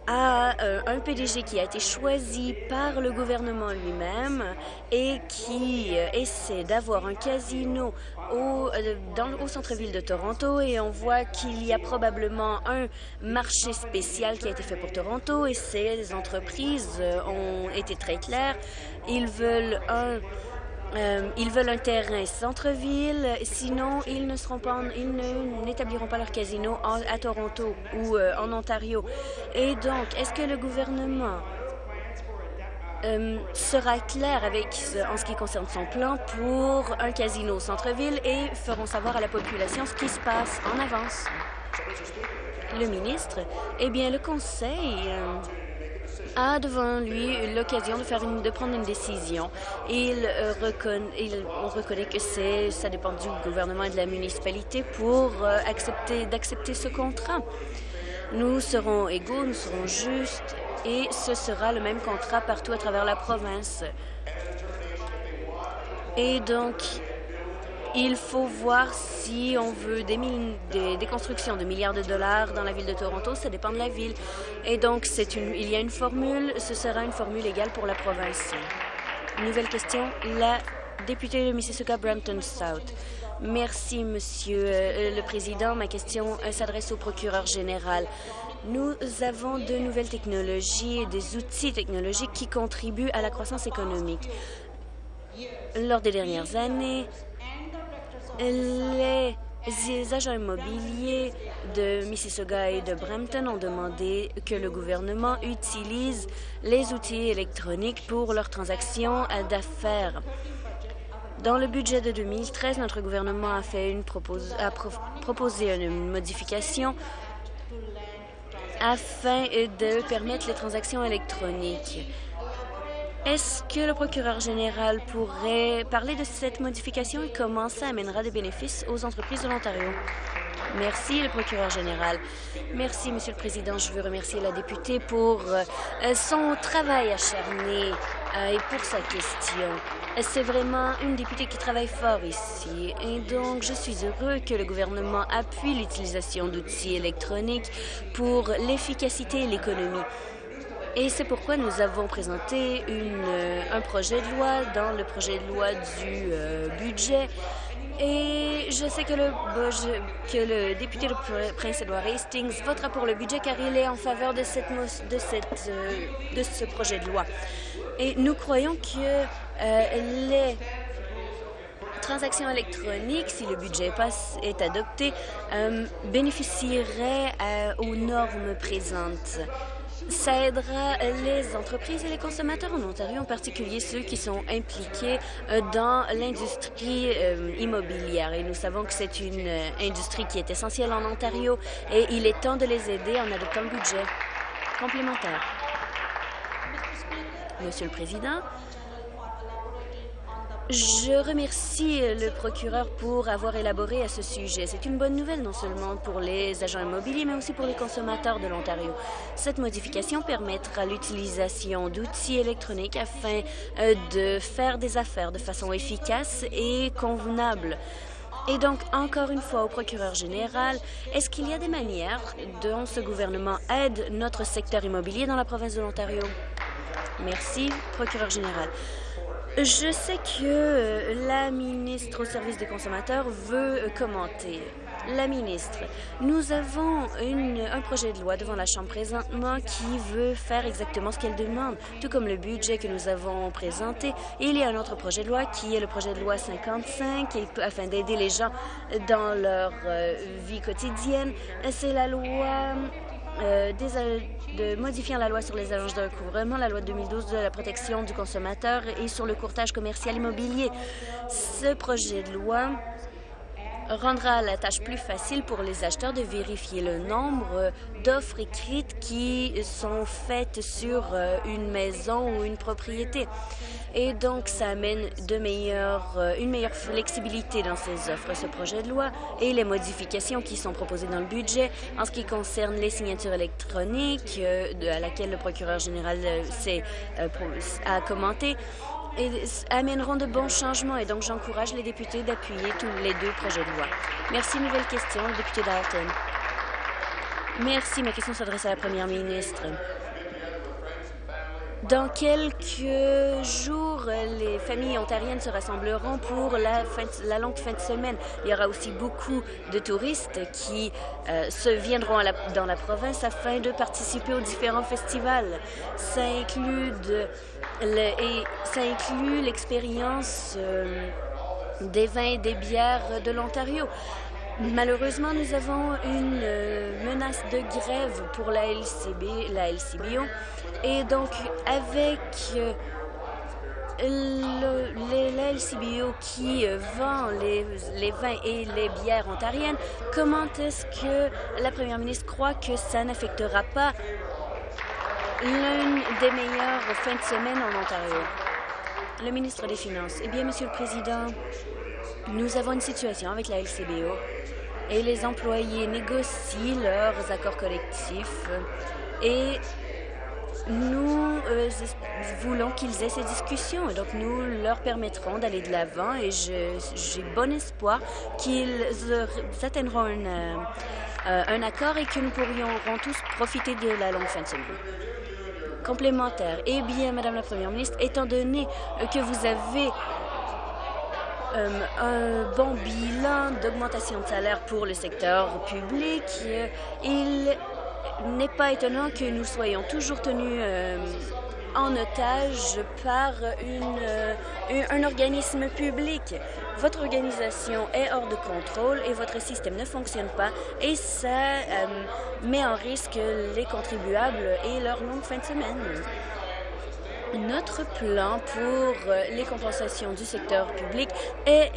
a euh, un PDG qui a été choisi par le gouvernement lui-même et qui euh, essaie d'avoir un casino au, euh, au centre-ville de Toronto et on voit qu'il y a probablement un marché spécial qui a été fait pour Toronto et ces entreprises ont été très claires. Ils veulent un euh, ils veulent un terrain centre-ville, sinon ils ne seront pas, ils n'établiront pas leur casino à Toronto ou euh, en Ontario. Et donc, est-ce que le gouvernement euh, sera clair avec en ce qui concerne son plan pour un casino centre-ville et feront savoir à la population ce qui se passe en avance? Le ministre, eh bien, le conseil a devant lui l'occasion de, prendre une décision. Il, euh, il on reconnaît que ça dépend du gouvernement et de la municipalité pour euh, accepter d'accepter ce contrat. Nous serons égaux, nous serons justes et ce sera le même contrat partout à travers la province. Et donc, il faut voir si on veut des, des, constructions de milliards de dollars dans la ville de Toronto. Ça dépend de la ville. Et donc, il y a une formule. Ce sera une formule égale pour la province. Nouvelle question. La députée de Mississauga-Brampton South. Merci, Monsieur euh, le Président. Ma question euh, s'adresse au procureur général. Nous avons de nouvelles technologies et des outils technologiques qui contribuent à la croissance économique. Lors des dernières années, les agents immobiliers de Mississauga et de Brampton ont demandé que le gouvernement utilise les outils électroniques pour leurs transactions d'affaires. Dans le budget de 2013, notre gouvernement a, fait une a proposé une modification afin de permettre les transactions électroniques. Est-ce que le procureur général pourrait parler de cette modification et comment ça amènera des bénéfices aux entreprises de l'Ontario? Merci, le procureur général. Merci, Monsieur le Président. Je veux remercier la députée pour euh, son travail acharné euh, et pour sa question. C'est vraiment une députée qui travaille fort ici. Et donc, je suis heureux que le gouvernement appuie l'utilisation d'outils électroniques pour l'efficacité et l'économie. Et c'est pourquoi nous avons présenté une, euh, un projet de loi dans le projet de loi du euh, budget. Et je sais que le, que le député de Prince-Édouard Hastings votera pour le budget car il est en faveur de, cette, de, cette, euh, de ce projet de loi. Et nous croyons que les transactions électroniques, si le budget passe, est adopté, bénéficieraient aux normes présentes. Ça aidera les entreprises et les consommateurs en Ontario, en particulier ceux qui sont impliqués euh, dans l'industrie euh, immobilière. Et nous savons que c'est une euh, industrie qui est essentielle en Ontario et il est temps de les aider en adoptant le budget complémentaire. Monsieur le Président, je remercie le procureur pour avoir élaboré à ce sujet. C'est une bonne nouvelle non seulement pour les agents immobiliers, mais aussi pour les consommateurs de l'Ontario. Cette modification permettra l'utilisation d'outils électroniques afin euh, de faire des affaires de façon efficace et convenable. Et donc, encore une fois, au procureur général, est-ce qu'il y a des manières dont ce gouvernement aide notre secteur immobilier dans la province de l'Ontario? Merci, procureur général. Je sais que euh, la ministre au service des consommateurs veut euh, commenter. La ministre, nous avons un projet de loi devant la Chambre présentement qui veut faire exactement ce qu'elle demande, tout comme le budget que nous avons présenté. il y a un autre projet de loi qui est le projet de loi 55 afin d'aider les gens dans leur euh, vie quotidienne. C'est la loi euh, de modifiant la loi sur les agences de recouvrement, la loi 2012 de la protection du consommateur et sur le courtage commercial immobilier. Ce projet de loi rendra la tâche plus facile pour les acheteurs de vérifier le nombre d'offres écrites qui sont faites sur euh, une maison ou une propriété. Et donc, ça amène de euh, une meilleure flexibilité dans ces offres, ce projet de loi, et les modifications qui sont proposées dans le budget en ce qui concerne les signatures électroniques, euh, à laquelle le procureur général a commenté amèneront de bons changements et donc j'encourage les députés d'appuyer tous les deux projets de loi. Merci. Nouvelle question, le député Dalton. Merci. Ma question s'adresse à la première ministre. Dans quelques jours, les familles ontariennes se rassembleront pour la, la longue fin de semaine. Il y aura aussi beaucoup de touristes qui euh, se viendront dans la province afin de participer aux différents festivals. Ça inclut, et ça inclut l'expérience euh, des vins et des bières de l'Ontario. Malheureusement, nous avons une euh, menace de grève pour la, LCB, LCBO. Et donc, avec euh, la LCBO qui euh, vend les, les, vins et les bières ontariennes, comment est-ce que la première ministre croit que ça n'affectera pas l'une des meilleures fins de semaine en Ontario? Le ministre des Finances. Eh bien, Monsieur le Président, nous avons une situation avec la LCBO et les employés négocient leurs accords collectifs. Et nous euh, voulons qu'ils aient ces discussions. Et donc nous leur permettrons d'aller de l'avant. Et j'ai bon espoir qu'ils atteindront euh, un accord et que nous pourrons tous profiter de la longue fin de semaine. Complémentaire. Eh bien, Madame la Première ministre, étant donné que vous avez euh, un bon bilan d'augmentation de salaire pour le secteur public. Euh, il n'est pas étonnant que nous soyons toujours tenus euh, en otage par une, un organisme public. Votre organisation est hors de contrôle et votre système ne fonctionne pas et ça met en risque les contribuables et leur longue fin de semaine. Notre plan pour euh, les compensations du secteur public est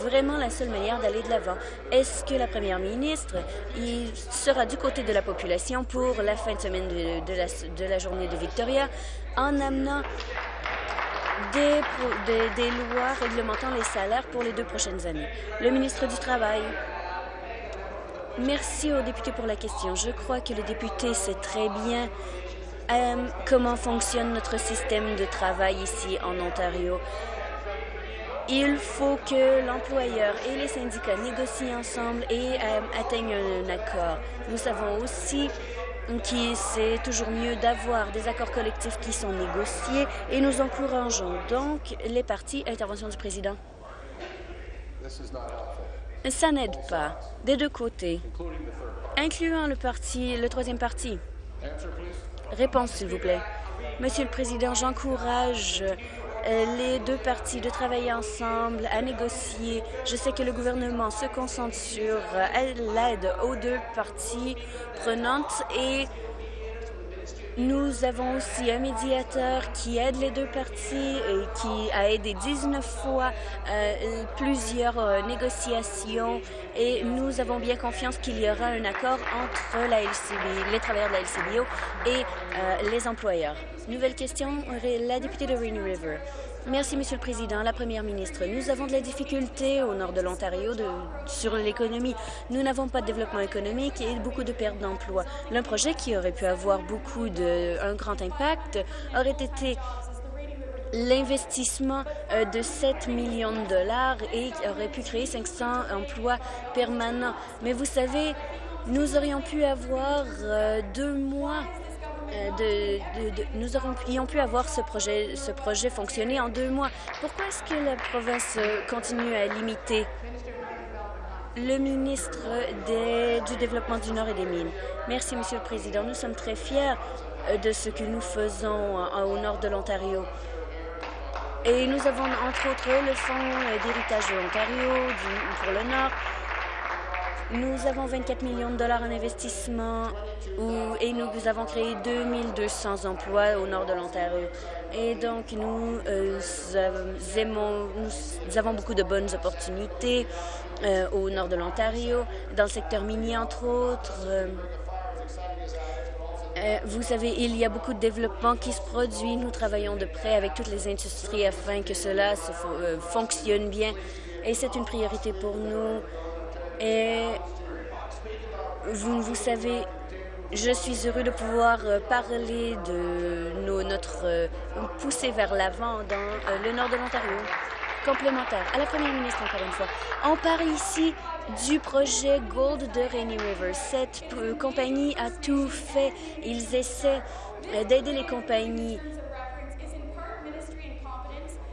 vraiment la seule manière d'aller de l'avant. Est-ce que la première ministre sera du côté de la population pour la fin de semaine de, la, journée de Victoria en amenant des, des lois réglementant les salaires pour les deux prochaines années? Le ministre du Travail. Merci aux députés pour la question. Je crois que le député sait très bien euh, comment fonctionne notre système de travail ici en Ontario? Il faut que l'employeur et les syndicats négocient ensemble et euh, atteignent un accord. Nous savons aussi que c'est toujours mieux d'avoir des accords collectifs qui sont négociés et nous encourageons donc les partis. Intervention du président. Ça n'aide pas, des deux côtés, incluant le troisième parti. Réponse, s'il vous plaît. Monsieur le Président, j'encourage euh, les deux parties de travailler ensemble, à négocier. Je sais que le gouvernement se concentre sur euh, l'aide aux deux parties prenantes et nous avons aussi un médiateur qui aide les deux parties et qui a aidé 19 fois euh, plusieurs euh, négociations et nous avons bien confiance qu'il y aura un accord entre la LCB, les travailleurs de la LCBO et euh, les employeurs. Nouvelle question, la députée de Rainy River. Merci, Monsieur le Président. La Première ministre, nous avons de la difficulté au nord de l'Ontario sur l'économie. Nous n'avons pas de développement économique et beaucoup de pertes d'emplois. L'un projet qui aurait pu avoir beaucoup de, un grand impact aurait été l'investissement euh, de 7 millions de dollars et aurait pu créer 500 emplois permanents. Mais vous savez, nous aurions pu avoir euh, deux mois euh, nous aurions pu avoir ce projet, ce projet fonctionner en deux mois. Pourquoi est-ce que la province euh, continue à limiter le ministre du Développement du Nord et des Mines? Merci, Monsieur le Président. Nous sommes très fiers euh, de ce que nous faisons au nord de l'Ontario. Et nous avons, entre autres, le Fonds d'héritage de l'Ontario pour le Nord. Nous avons 24 millions de dollars en investissement et nous avons créé 2200 emplois au nord de l'Ontario. Et donc, nous, aimons, nous avons beaucoup de bonnes opportunités euh, au nord de l'Ontario, dans le secteur minier, entre autres. Euh, euh, vous savez, il y a beaucoup de développement qui se produit. Nous travaillons de près avec toutes les industries afin que cela se fonctionne bien. Et c'est une priorité pour nous. Et vous, vous savez, je suis heureux de pouvoir parler de nos, notre poussée vers l'avant dans le nord de l'Ontario complémentaire. À la Première ministre, encore une fois. On parle ici du projet Gold de Rainy River. Cette euh, compagnie a tout fait. Ils essaient euh, d'aider les compagnies.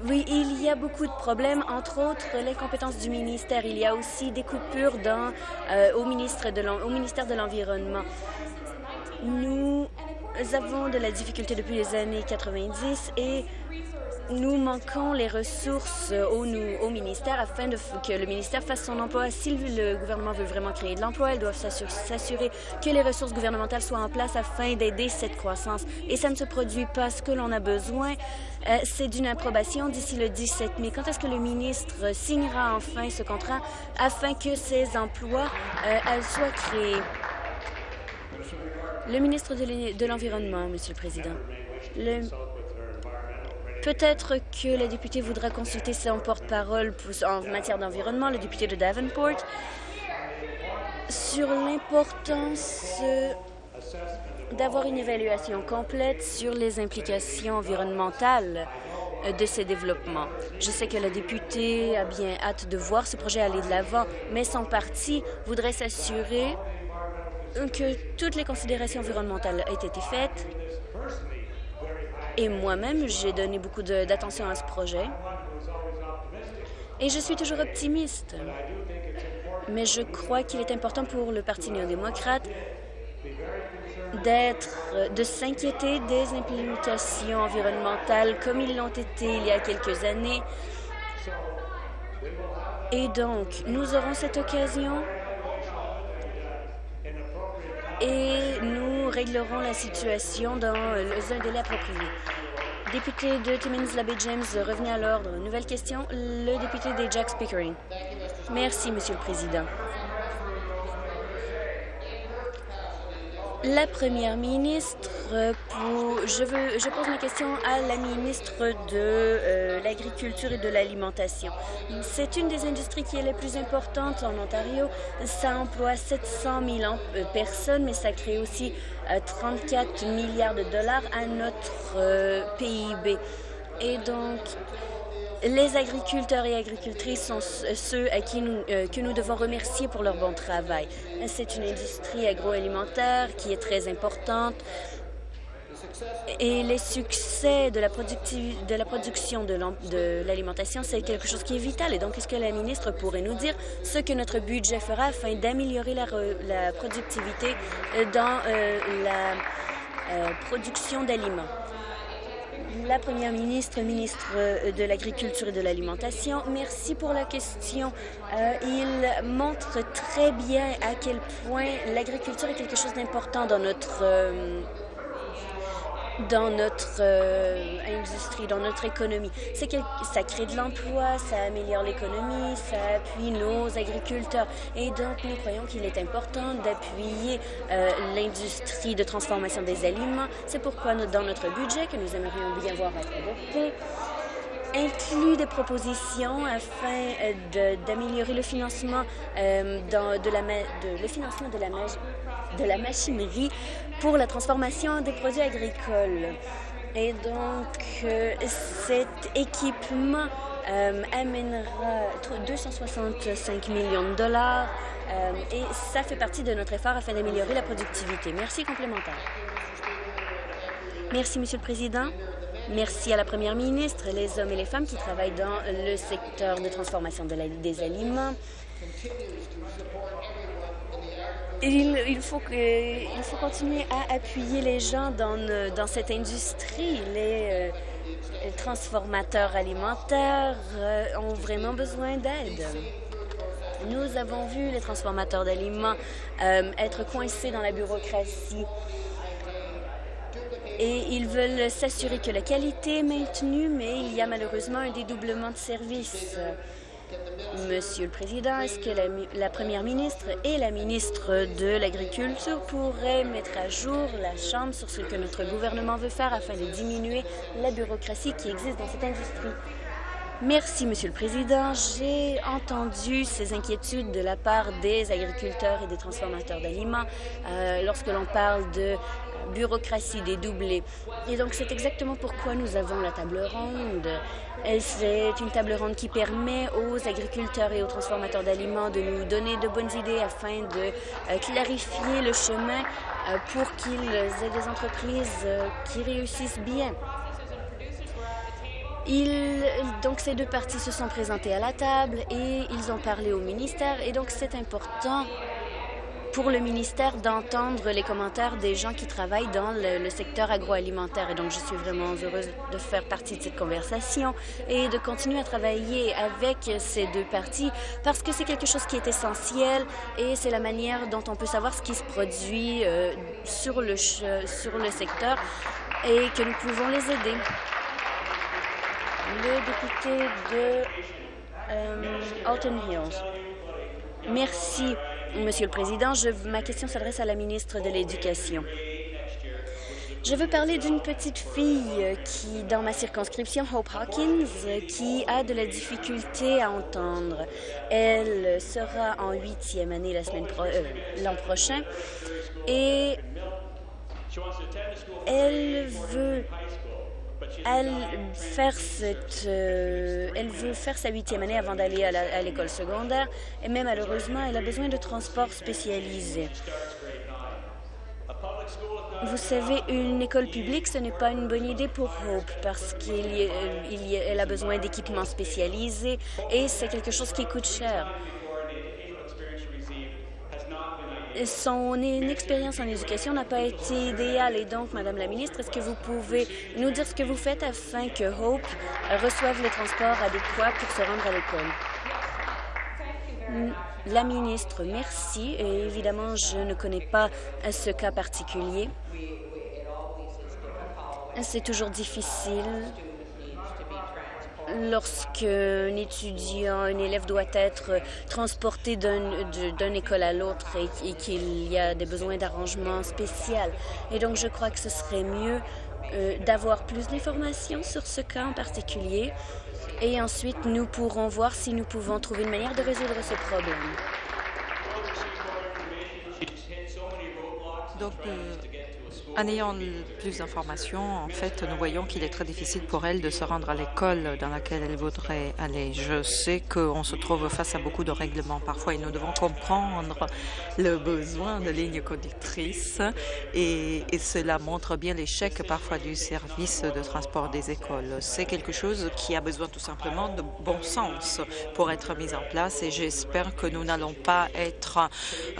Oui, il y a beaucoup de problèmes, entre autres l'incompétence du ministère. Il y a aussi des coupures euh, au ministère de l'Environnement. Nous avons de la difficulté depuis les années 90 et nous manquons les ressources au, au ministère afin de, que le ministère fasse son emploi. Si le gouvernement veut vraiment créer de l'emploi, ils doivent s'assurer que les ressources gouvernementales soient en place afin d'aider cette croissance. Et ça ne se produit pas. Ce que l'on a besoin, euh, c'est d'une approbation d'ici le 17 mai. Quand est-ce que le ministre signera enfin ce contrat afin que ces emplois euh, soient créés? Le ministre de l'Environnement, Monsieur le Président. Le Peut-être que la députée voudra consulter son porte-parole en matière d'environnement, le député de Davenport, sur l'importance d'avoir une évaluation complète sur les implications environnementales de ces développements. Je sais que la députée a bien hâte de voir ce projet aller de l'avant, mais son parti voudrait s'assurer que toutes les considérations environnementales aient été faites et moi-même, j'ai donné beaucoup d'attention à ce projet. Et je suis toujours optimiste. Mais je crois qu'il est important pour le Parti néo-démocrate d'être, de s'inquiéter des implications environnementales comme ils l'ont été il y a quelques années. Et donc, nous aurons cette occasion et nous réglerons la situation dans un délai approprié. Député de Timmins, Labé James, revenez à l'ordre. Nouvelle question, le député des Jacks Pickering. Merci, Monsieur le Président. La première ministre, pour, je, veux, je pose ma question à la ministre de euh, l'Agriculture et de l'Alimentation. C'est une des industries qui est la plus importante en Ontario. Ça emploie 700 000 euh, personnes, mais ça crée aussi 34 euh, milliards de dollars à notre PIB. Et donc, les agriculteurs et agricultrices sont ceux à qui nous, euh, que nous devons remercier pour leur bon travail. C'est une industrie agroalimentaire qui est très importante et les succès de la, production de l'alimentation, c'est quelque chose qui est vital. Et donc, est-ce que la ministre pourrait nous dire ce que notre budget fera afin d'améliorer la, productivité euh, dans euh, la production d'aliments? La Première ministre, ministre euh, de l'Agriculture et de l'Alimentation. Merci pour la question. Euh, il montre très bien à quel point l'agriculture est quelque chose d'important dans notre euh, dans notre euh, industrie, dans notre économie. C'est ça crée de l'emploi, ça améliore l'économie, ça appuie nos agriculteurs. Et donc, nous croyons qu'il est important d'appuyer euh, l'industrie de transformation des aliments. C'est pourquoi, dans notre budget, que nous aimerions bien voir adopté, inclut des propositions afin euh, d'améliorer le financement dans, de la de, le financement de la de la machinerie pour la transformation des produits agricoles. Et donc, euh, cet équipement euh, amènera 265 millions de dollars euh, et ça fait partie de notre effort afin d'améliorer la productivité. Merci complémentaire. Merci, Monsieur le Président. Merci à la Première ministre, les hommes et les femmes qui travaillent dans le secteur de transformation des aliments. Il, faut il faut continuer à appuyer les gens dans, dans cette industrie. Les, les transformateurs alimentaires ont vraiment besoin d'aide. Nous avons vu les transformateurs d'aliments euh, être coincés dans la bureaucratie et ils veulent s'assurer que la qualité est maintenue, mais il y a malheureusement un dédoublement de services. Monsieur le Président, est-ce que la, Première ministre et la ministre de l'Agriculture pourraient mettre à jour la Chambre sur ce que notre gouvernement veut faire afin de diminuer la bureaucratie qui existe dans cette industrie? Merci, Monsieur le Président. J'ai entendu ces inquiétudes de la part des agriculteurs et des transformateurs d'aliments euh, lorsque l'on parle de bureaucratie dédoublée. Et donc, c'est exactement pourquoi nous avons la table ronde. C'est une table ronde qui permet aux agriculteurs et aux transformateurs d'aliments de nous donner de bonnes idées afin de euh, clarifier le chemin euh, pour qu'ils aient des entreprises qui réussissent bien. Donc ces deux parties se sont présentées à la table et ils ont parlé au ministère et donc c'est important pour le ministère d'entendre les commentaires des gens qui travaillent dans le, secteur agroalimentaire. Et donc, je suis vraiment heureuse de faire partie de cette conversation et de continuer à travailler avec ces deux parties parce que c'est quelque chose qui est essentiel et c'est la manière dont on peut savoir ce qui se produit euh, sur, le, sur le secteur et que nous pouvons les aider le député de euh, Alton Hills. Merci, Monsieur le Président. Ma question s'adresse à la ministre de l'Éducation. Je veux parler d'une petite fille qui, dans ma circonscription, Hope Hawkins, qui a de la difficulté à entendre. Elle sera en huitième année euh, l'an prochain et elle veut euh, elle veut faire sa huitième année avant d'aller à l'école secondaire même malheureusement, elle a besoin de transport spécialisé. Vous savez, une école publique, ce n'est pas une bonne idée pour Hope parce qu'elle a besoin d'équipements spécialisés et c'est quelque chose qui coûte cher. Son expérience en éducation n'a pas été idéale. Et donc, Madame la ministre, est-ce que vous pouvez nous dire ce que vous faites afin que Hope reçoive les transports adéquats pour se rendre à l'école? La ministre, merci. Et évidemment, je ne connais pas ce cas particulier. C'est toujours difficile lorsqu'un étudiant, un élève doit être transporté d'une école à l'autre et, qu'il y a des besoins d'arrangement spécial. Et donc, je crois que ce serait mieux euh, d'avoir plus d'informations sur ce cas en particulier. Et ensuite, nous pourrons voir si nous pouvons trouver une manière de résoudre ce problème. Donc, euh, en ayant plus d'informations, en fait, nous voyons qu'il est très difficile pour elle de se rendre à l'école dans laquelle elle voudrait aller. Je sais qu'on se trouve face à beaucoup de règlements parfois et nous devons comprendre le besoin de lignes conductrices et, cela montre bien l'échec parfois du service de transport des écoles. C'est quelque chose qui a besoin tout simplement de bon sens pour être mis en place et j'espère que nous n'allons pas être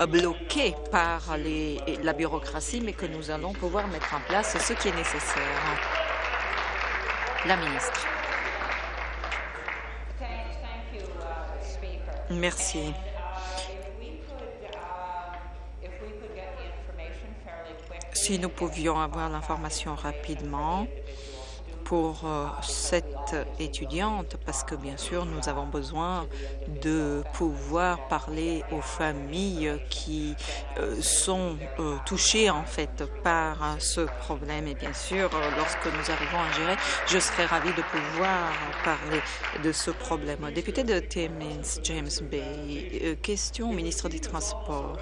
bloqués par la bureaucratie, mais que nous allons pouvoir mettre en place ce qui est nécessaire. La ministre. Merci. Si nous pouvions avoir l'information rapidement, pour euh, cette étudiante parce que bien sûr nous avons besoin de pouvoir parler aux familles qui euh, sont euh, touchées en fait par ce problème et bien sûr lorsque nous arrivons à gérer je serais ravie de pouvoir parler de ce problème. Député de Timmins, James Bay, question au ministre des Transports.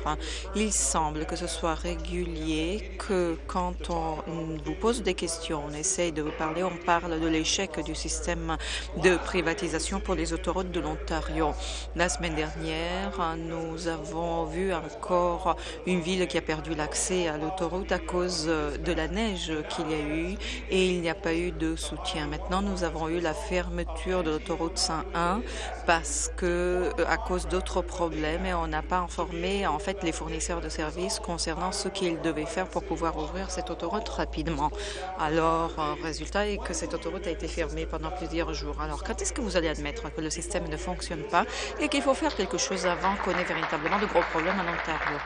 Il semble que ce soit régulier que quand on vous pose des questions, on essaye de vous parler on parle de l'échec du système de privatisation pour les autoroutes de l'Ontario. La semaine dernière, nous avons vu encore une ville qui a perdu l'accès à l'autoroute à cause de la neige qu'il y a eu et il n'y a pas eu de soutien. Maintenant, nous avons eu la fermeture de l'autoroute 101 parce que à cause d'autres problèmes et on n'a pas informé en fait les fournisseurs de services concernant ce qu'ils devaient faire pour pouvoir ouvrir cette autoroute rapidement. Alors, résultat est que cette autoroute a été fermée pendant plusieurs jours. Alors, quand est-ce que vous allez admettre que le système ne fonctionne pas et qu'il faut faire quelque chose avant qu'on ait véritablement de gros problèmes en Ontario?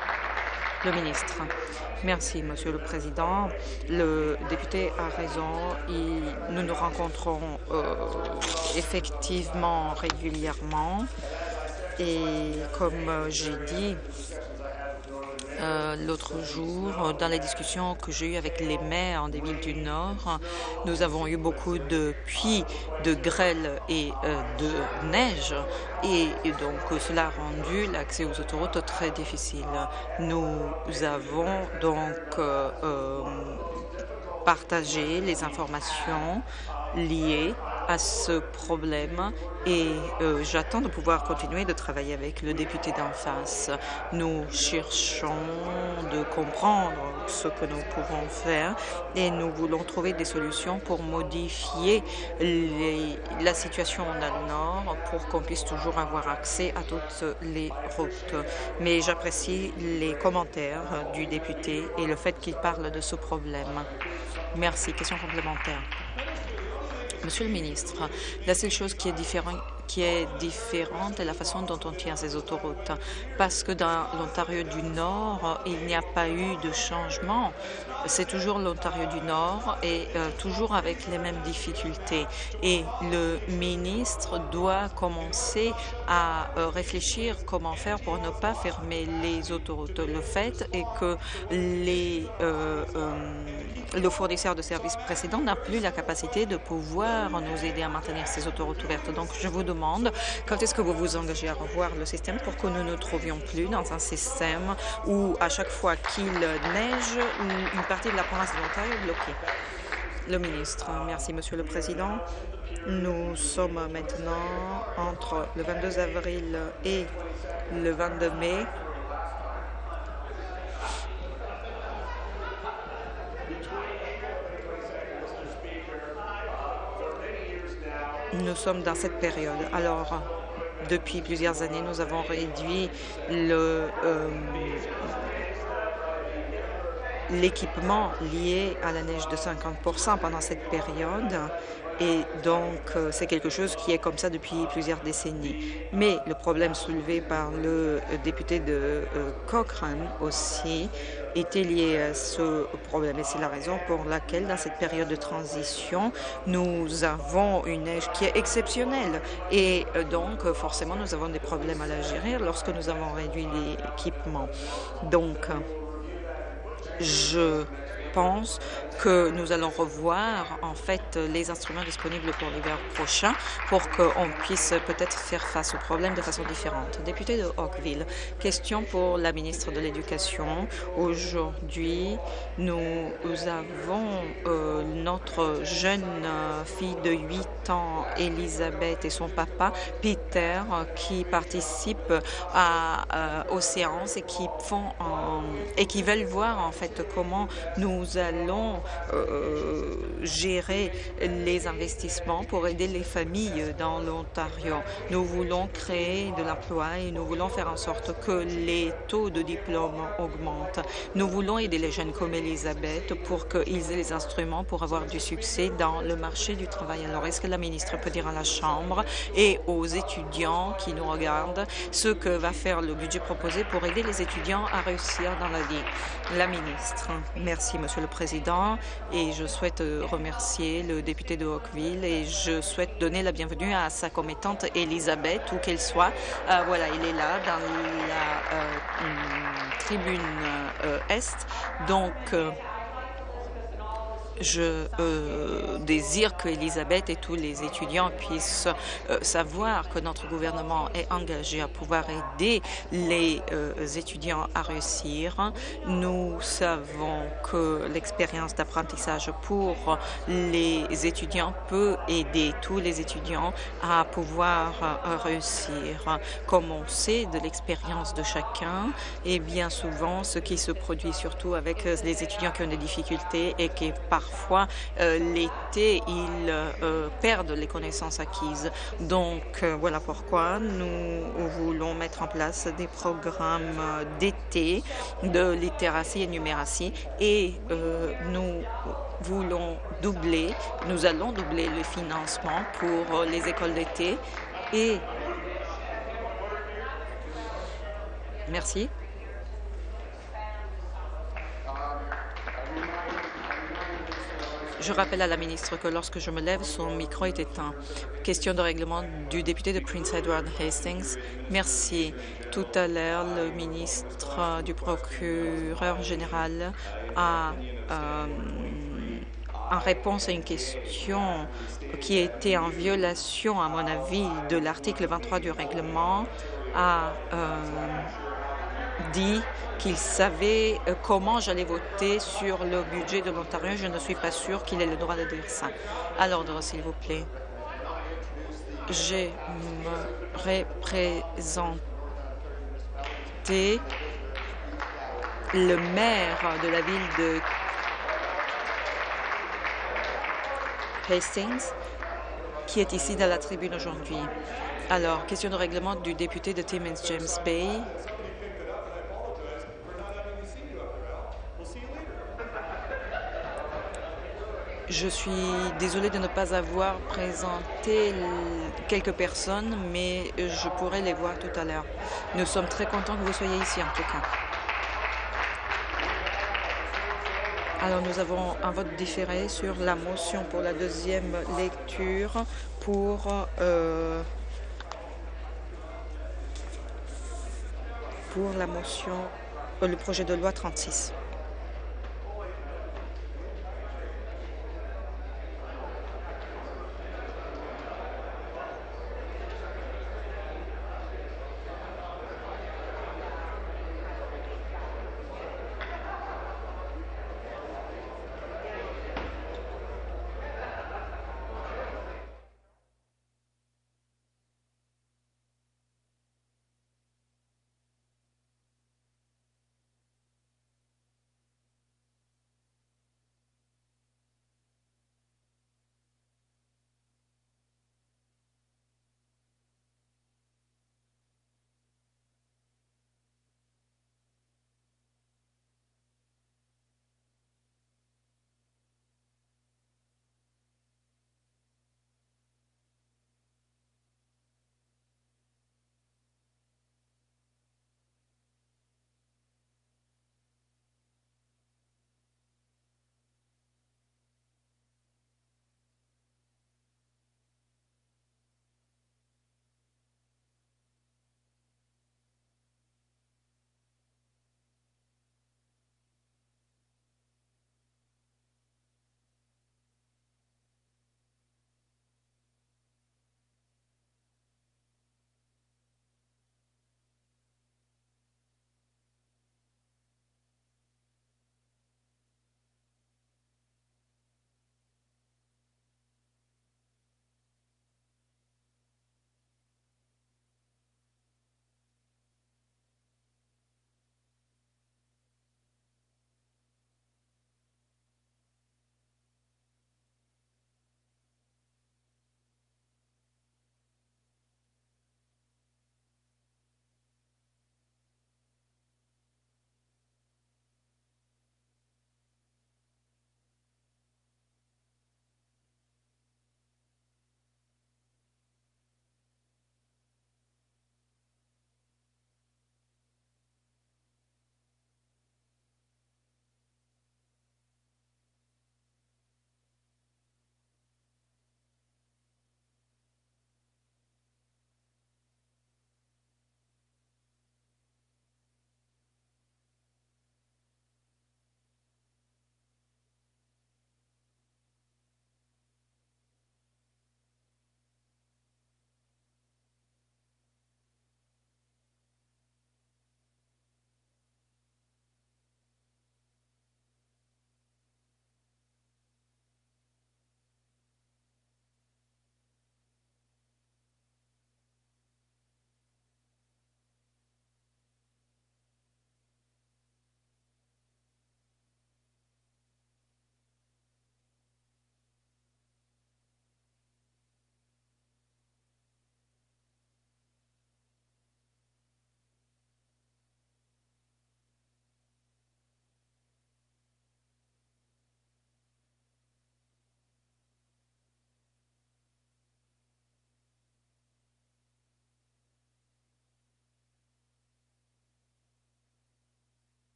Le ministre. Merci, Monsieur le Président. Le député a raison. nous nous rencontrons euh, effectivement régulièrement. Et comme j'ai dit, euh, l'autre jour, dans les discussions que j'ai eues avec les maires des villes du Nord, nous avons eu beaucoup de puits, de grêle et euh, de neige, et, donc cela a rendu l'accès aux autoroutes très difficile. Nous avons donc euh, partagé les informations liées à ce problème et euh, j'attends de pouvoir continuer de travailler avec le député d'en face. Nous cherchons de comprendre ce que nous pouvons faire et nous voulons trouver des solutions pour modifier la situation dans le Nord pour qu'on puisse toujours avoir accès à toutes les routes. Mais j'apprécie les commentaires du député et le fait qu'il parle de ce problème. Merci. Question complémentaire. Monsieur le ministre, la seule chose qui est différente qui est la façon dont on tient ces autoroutes. Parce que dans l'Ontario du Nord, il n'y a pas eu de changement. C'est toujours l'Ontario du Nord et euh, toujours avec les mêmes difficultés. Et le ministre doit commencer à euh, réfléchir comment faire pour ne pas fermer les autoroutes. Le fait est que les, euh, le fournisseur de services précédent n'a plus la capacité de pouvoir nous aider à maintenir ces autoroutes ouvertes. Donc, je vous demande quand est-ce que vous vous engagez à revoir le système pour que nous ne trouvions plus dans un système où à chaque fois qu'il neige, une partie de la province de l'Ontario est bloquée? Le ministre. Merci, Monsieur le Président. Nous sommes maintenant entre le 22 avril et le 22 mai nous sommes dans cette période. Alors, depuis plusieurs années, nous avons réduit euh, l'équipement lié à la neige de 50% pendant cette période et donc, euh, c'est quelque chose qui est comme ça depuis plusieurs décennies. Mais le problème soulevé par le euh, député de euh, Cochrane aussi était lié à ce problème. Et c'est la raison pour laquelle, dans cette période de transition, nous avons une neige qui est exceptionnelle. Et donc, forcément, nous avons des problèmes à la gérer lorsque nous avons réduit l'équipement. Donc, je pense que nous allons revoir en fait les instruments disponibles pour l'hiver prochain pour qu'on puisse peut-être faire face au problème de façon différente. Député de Oakville, question pour la ministre de l'Éducation. Aujourd'hui, nous avons euh, notre jeune fille de 8 ans, Elisabeth, et son papa, Peter, qui participent à, euh, aux séances et qui font et qui veulent voir en fait comment nous allons euh, gérer les investissements pour aider les familles dans l'Ontario. Nous voulons créer de l'emploi et nous voulons faire en sorte que les taux de diplôme augmentent. Nous voulons aider les jeunes comme Elisabeth pour qu'ils aient les instruments pour avoir du succès dans le marché du travail. Alors, est-ce que la ministre peut dire à la Chambre et aux étudiants qui nous regardent ce que va faire le budget proposé pour aider les étudiants à réussir dans la vie? La ministre. Merci, Monsieur le Président et je souhaite euh, remercier le député de Oakville et je souhaite donner la bienvenue à sa commettante Elisabeth, où qu'elle soit. Euh, voilà, il est là dans la euh, tribune Est. Donc, je euh, désire que Elisabeth et tous les étudiants puissent euh, savoir que notre gouvernement est engagé à pouvoir aider les euh, étudiants à réussir. Nous savons que l'expérience d'apprentissage pour les étudiants peut aider tous les étudiants à pouvoir réussir. Comme on sait de l'expérience de chacun, et bien souvent, ce qui se produit surtout avec les étudiants qui ont des difficultés et qui par parfois euh, l'été, ils euh, perdent les connaissances acquises. Donc euh, voilà pourquoi nous voulons mettre en place des programmes d'été de littératie et numératie et nous voulons doubler, nous allons doubler le financement pour les écoles d'été et Merci. Je rappelle à la ministre que lorsque je me lève, son micro est éteint. Question de règlement du député de Prince Edward Hastings. Merci. Tout à l'heure, le ministre du procureur général a, euh, en réponse à une question qui était en violation, à mon avis, de l'article 23 du règlement, a euh, dit qu'il savait euh, comment j'allais voter sur le budget de l'Ontario. Je ne suis pas sûre qu'il ait le droit de dire ça. À l'ordre, s'il vous plaît. J'ai me représenté le maire de la ville de Hastings, qui est ici dans la tribune aujourd'hui. Alors, question de règlement du député de Timmins James Bay. Je suis désolée de ne pas avoir présenté quelques personnes, mais je pourrai les voir tout à l'heure. Nous sommes très contents que vous soyez ici, en tout cas. Alors, nous avons un vote différé sur la motion pour la deuxième lecture pour euh, pour la motion, euh, le projet de loi 36.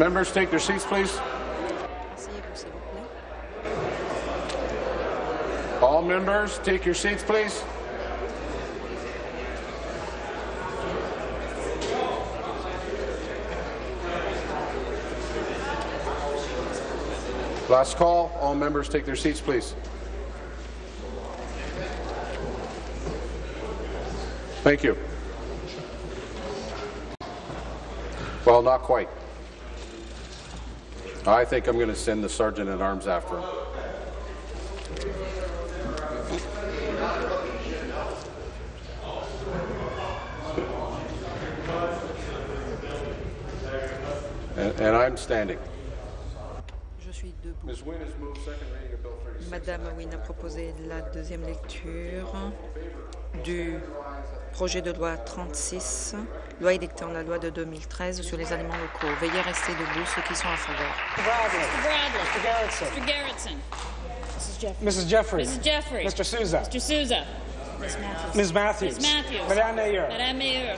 Members, take their seats, please. All members, take your seats, please. Last call. All members, take their seats, please. Thank you. Well, not quite. I think I'm going to send the sergeant at arms after him. And, and I'm standing. Je suis debout. Ms. Wynne has moved second reading of Bill 36. Madame Wynne a proposé la deuxième lecture du projet de loi 36, loi édictant la loi de 2013 sur les aliments locaux. Veuillez rester debout ceux qui sont en faveur. Mr. Garrettson. Mrs. Jeffrey. Mrs. Jeffrey. Mrs. Jeffrey. Mr. Souza. Mr. Souza. Ms. Matthews. Ms. Matthews. Ms. Matthews. Madame Mayor. Madame Mayor.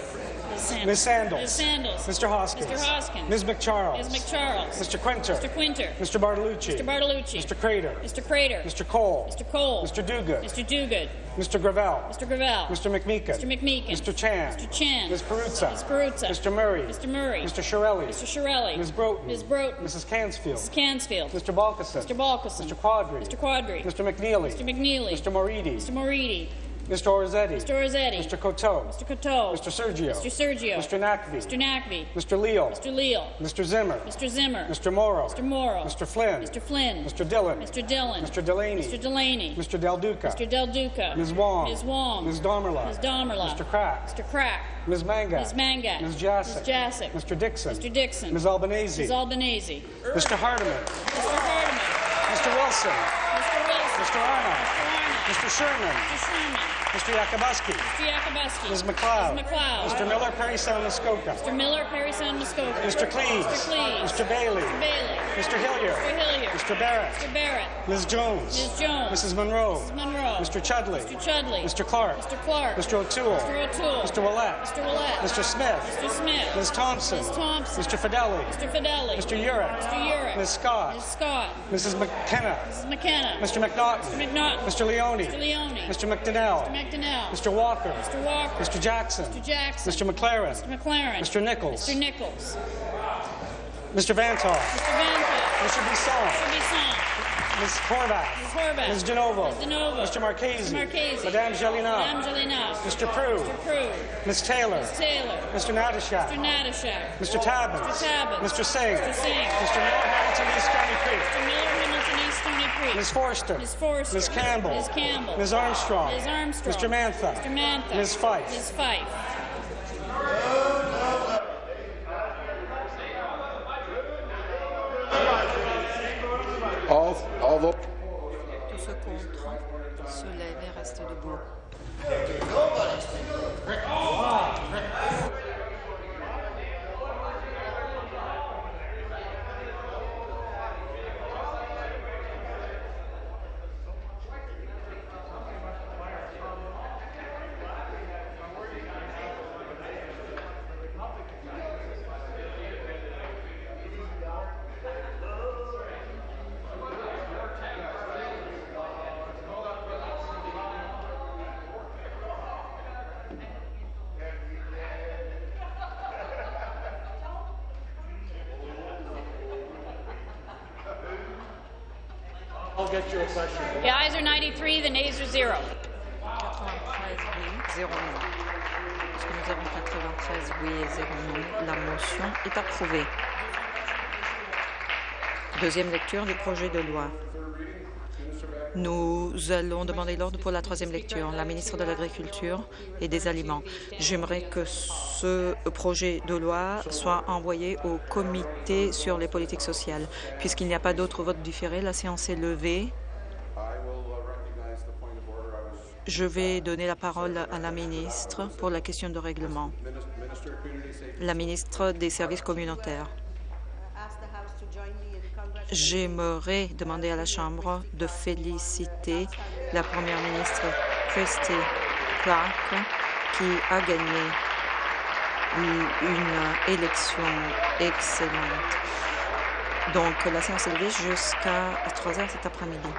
Ms. Sandals. Ms. Sandals. Ms. Sandals. Mr. Hoskins. Mr. Hoskins. Ms. McCharles. Ms. McCharles. Mr. Quinter. Mr. Quinter. Mr. Bartolucci. Mr. Bartolucci. Mr. Crater. Mr. Crater. Mr. Cole. Mr. Cole. Mr. Duguid. Mr. Duguid. Mr. Gravel. Mr. Gravel. Mr. McMeekin. Mr. McMeekin. Mr. Chan. Mr. Chan. Ms. Peruzza. Ms. Peruzza. Mr. Murray. Mr. Murray. Mr. Shirelli. Mr. Shirelli. Ms. Broughton. Ms. Broughton. Mrs. Cansfield. Mrs. Cansfield. Mr. Balkison. Mr. Balkison. Mr. Quadri. Mr. Quadri. Mr. McNeely. Mr. McNeely. Mr. Moridi. Mr. Moridi. Mr. Orzetti. Mr. Rossetti. Mr. Coteau. Mr. Coteau. Mr. Sergio. Mr. Sergio. Mr. Nakvi. Mr. Nakvi. Mr. Leal. Mr. Leal. Mr. Zimmer. Mr. Zimmer. Mr. Morrow. Mr. Morrow. Mr. Flynn. Mr. Flynn. Mr. Dillon. Mr. Dillon. Mr. Delaney. Mr. Delaney. Mr. Del Duca. Mr. Del Duca. Ms. Wong. Ms. Wong. Ms. Domerla. Ms. Domerla. Mr. Crack. Mr. Crack. Ms. Manga. Ms. Manga. Ms. Jassic. Ms. Jassic. Mr. Dixon. Mr. Dixon. Ms. Albanese. Ms. Albanese. Mr. Hardiman. Mr. Hardiman. Mr. Wilson. Mr. Wilson. Mr. Arnold. Mr. Arnold. Mr. Sherman. Mr. Sherman. Mr. Yakubuski. Mr. Yakubuski. Ms. McLeod. Ms. McLeod. Mr. Miller, Perry Sound, Muskoka. Mr. Miller, Perry Sound, Muskoka. Mr. Cleves. Mr. Cleves. Mr. Bailey. Mr. Bailey. Mr. Hillier. Mr. Hillier. Mr. Barrett. Mr. Barrett. Ms. Jones. Ms. Jones. Mrs. Monroe. Mrs. Monroe. Mr. Chudley. Mr. Chudley. Mr. Clark. Mr. Clark. Mr. O'Toole. Mr. O'Toole. Mr. Willett. Mr. Willett. Mr. Smith. Mr. Smith. Ms. Thompson. Ms. Thompson. Mr. Fideli. Mr. Fideli. Mr. Urich. Mr. Urich. Ms. Scott. Ms. Scott. Mrs. McKenna. Mrs. McKenna. Mr. McNaughton. Mr. McNaughton. Mr. Leone. Mr. Leone. Mr. McDonnell. Mr. McDonnell. Mr. Walker. Mr. Walker. Mr. Jackson. Mr. Jackson. Mr. McLaren. Mr. McLaren. Mr. Nichols. Mr. Nichols. Mr. Vantal. Mr. Vanta. Mr. Bisson. Mr. Bisson. Ms. Horvath. Ms. Horvath. Ms. DeNovo. Ms. DeNovo. Mr. Marchese. Mr. Marchese. Madame Gelina. Madame Jelena. Mr. Prue. Mr. Prue. Ms. Taylor. Ms. Taylor. Mr. Nadishak. Mr. Natashak. Mr. Tabbins. Mr. Tabbins. Mr. Singh. Mr. Singh. Mr. Miller Hamilton East County Creek. Mr. Miller, Hamilton East Stony Creek. Ms. Forster. Ms. Forster. Ms. Campbell. Ms. Campbell. Ms. Armstrong. Ms. Armstrong. Mr. Mantha. Mr. Mantha. Ms. Fife. Ms. Fife. Deuxième lecture du projet de loi. Nous allons demander l'ordre pour la troisième lecture. La ministre de l'Agriculture et des Aliments. J'aimerais que ce projet de loi soit envoyé au comité sur les politiques sociales. Puisqu'il n'y a pas d'autre vote différé, la séance est levée. Je vais donner la parole à la ministre pour la question de règlement. La ministre des Services communautaires. J'aimerais demander à la Chambre de féliciter la Première ministre Christy Clark qui a gagné une élection excellente. Donc, la séance est levée jusqu'à 3 heures cet après-midi.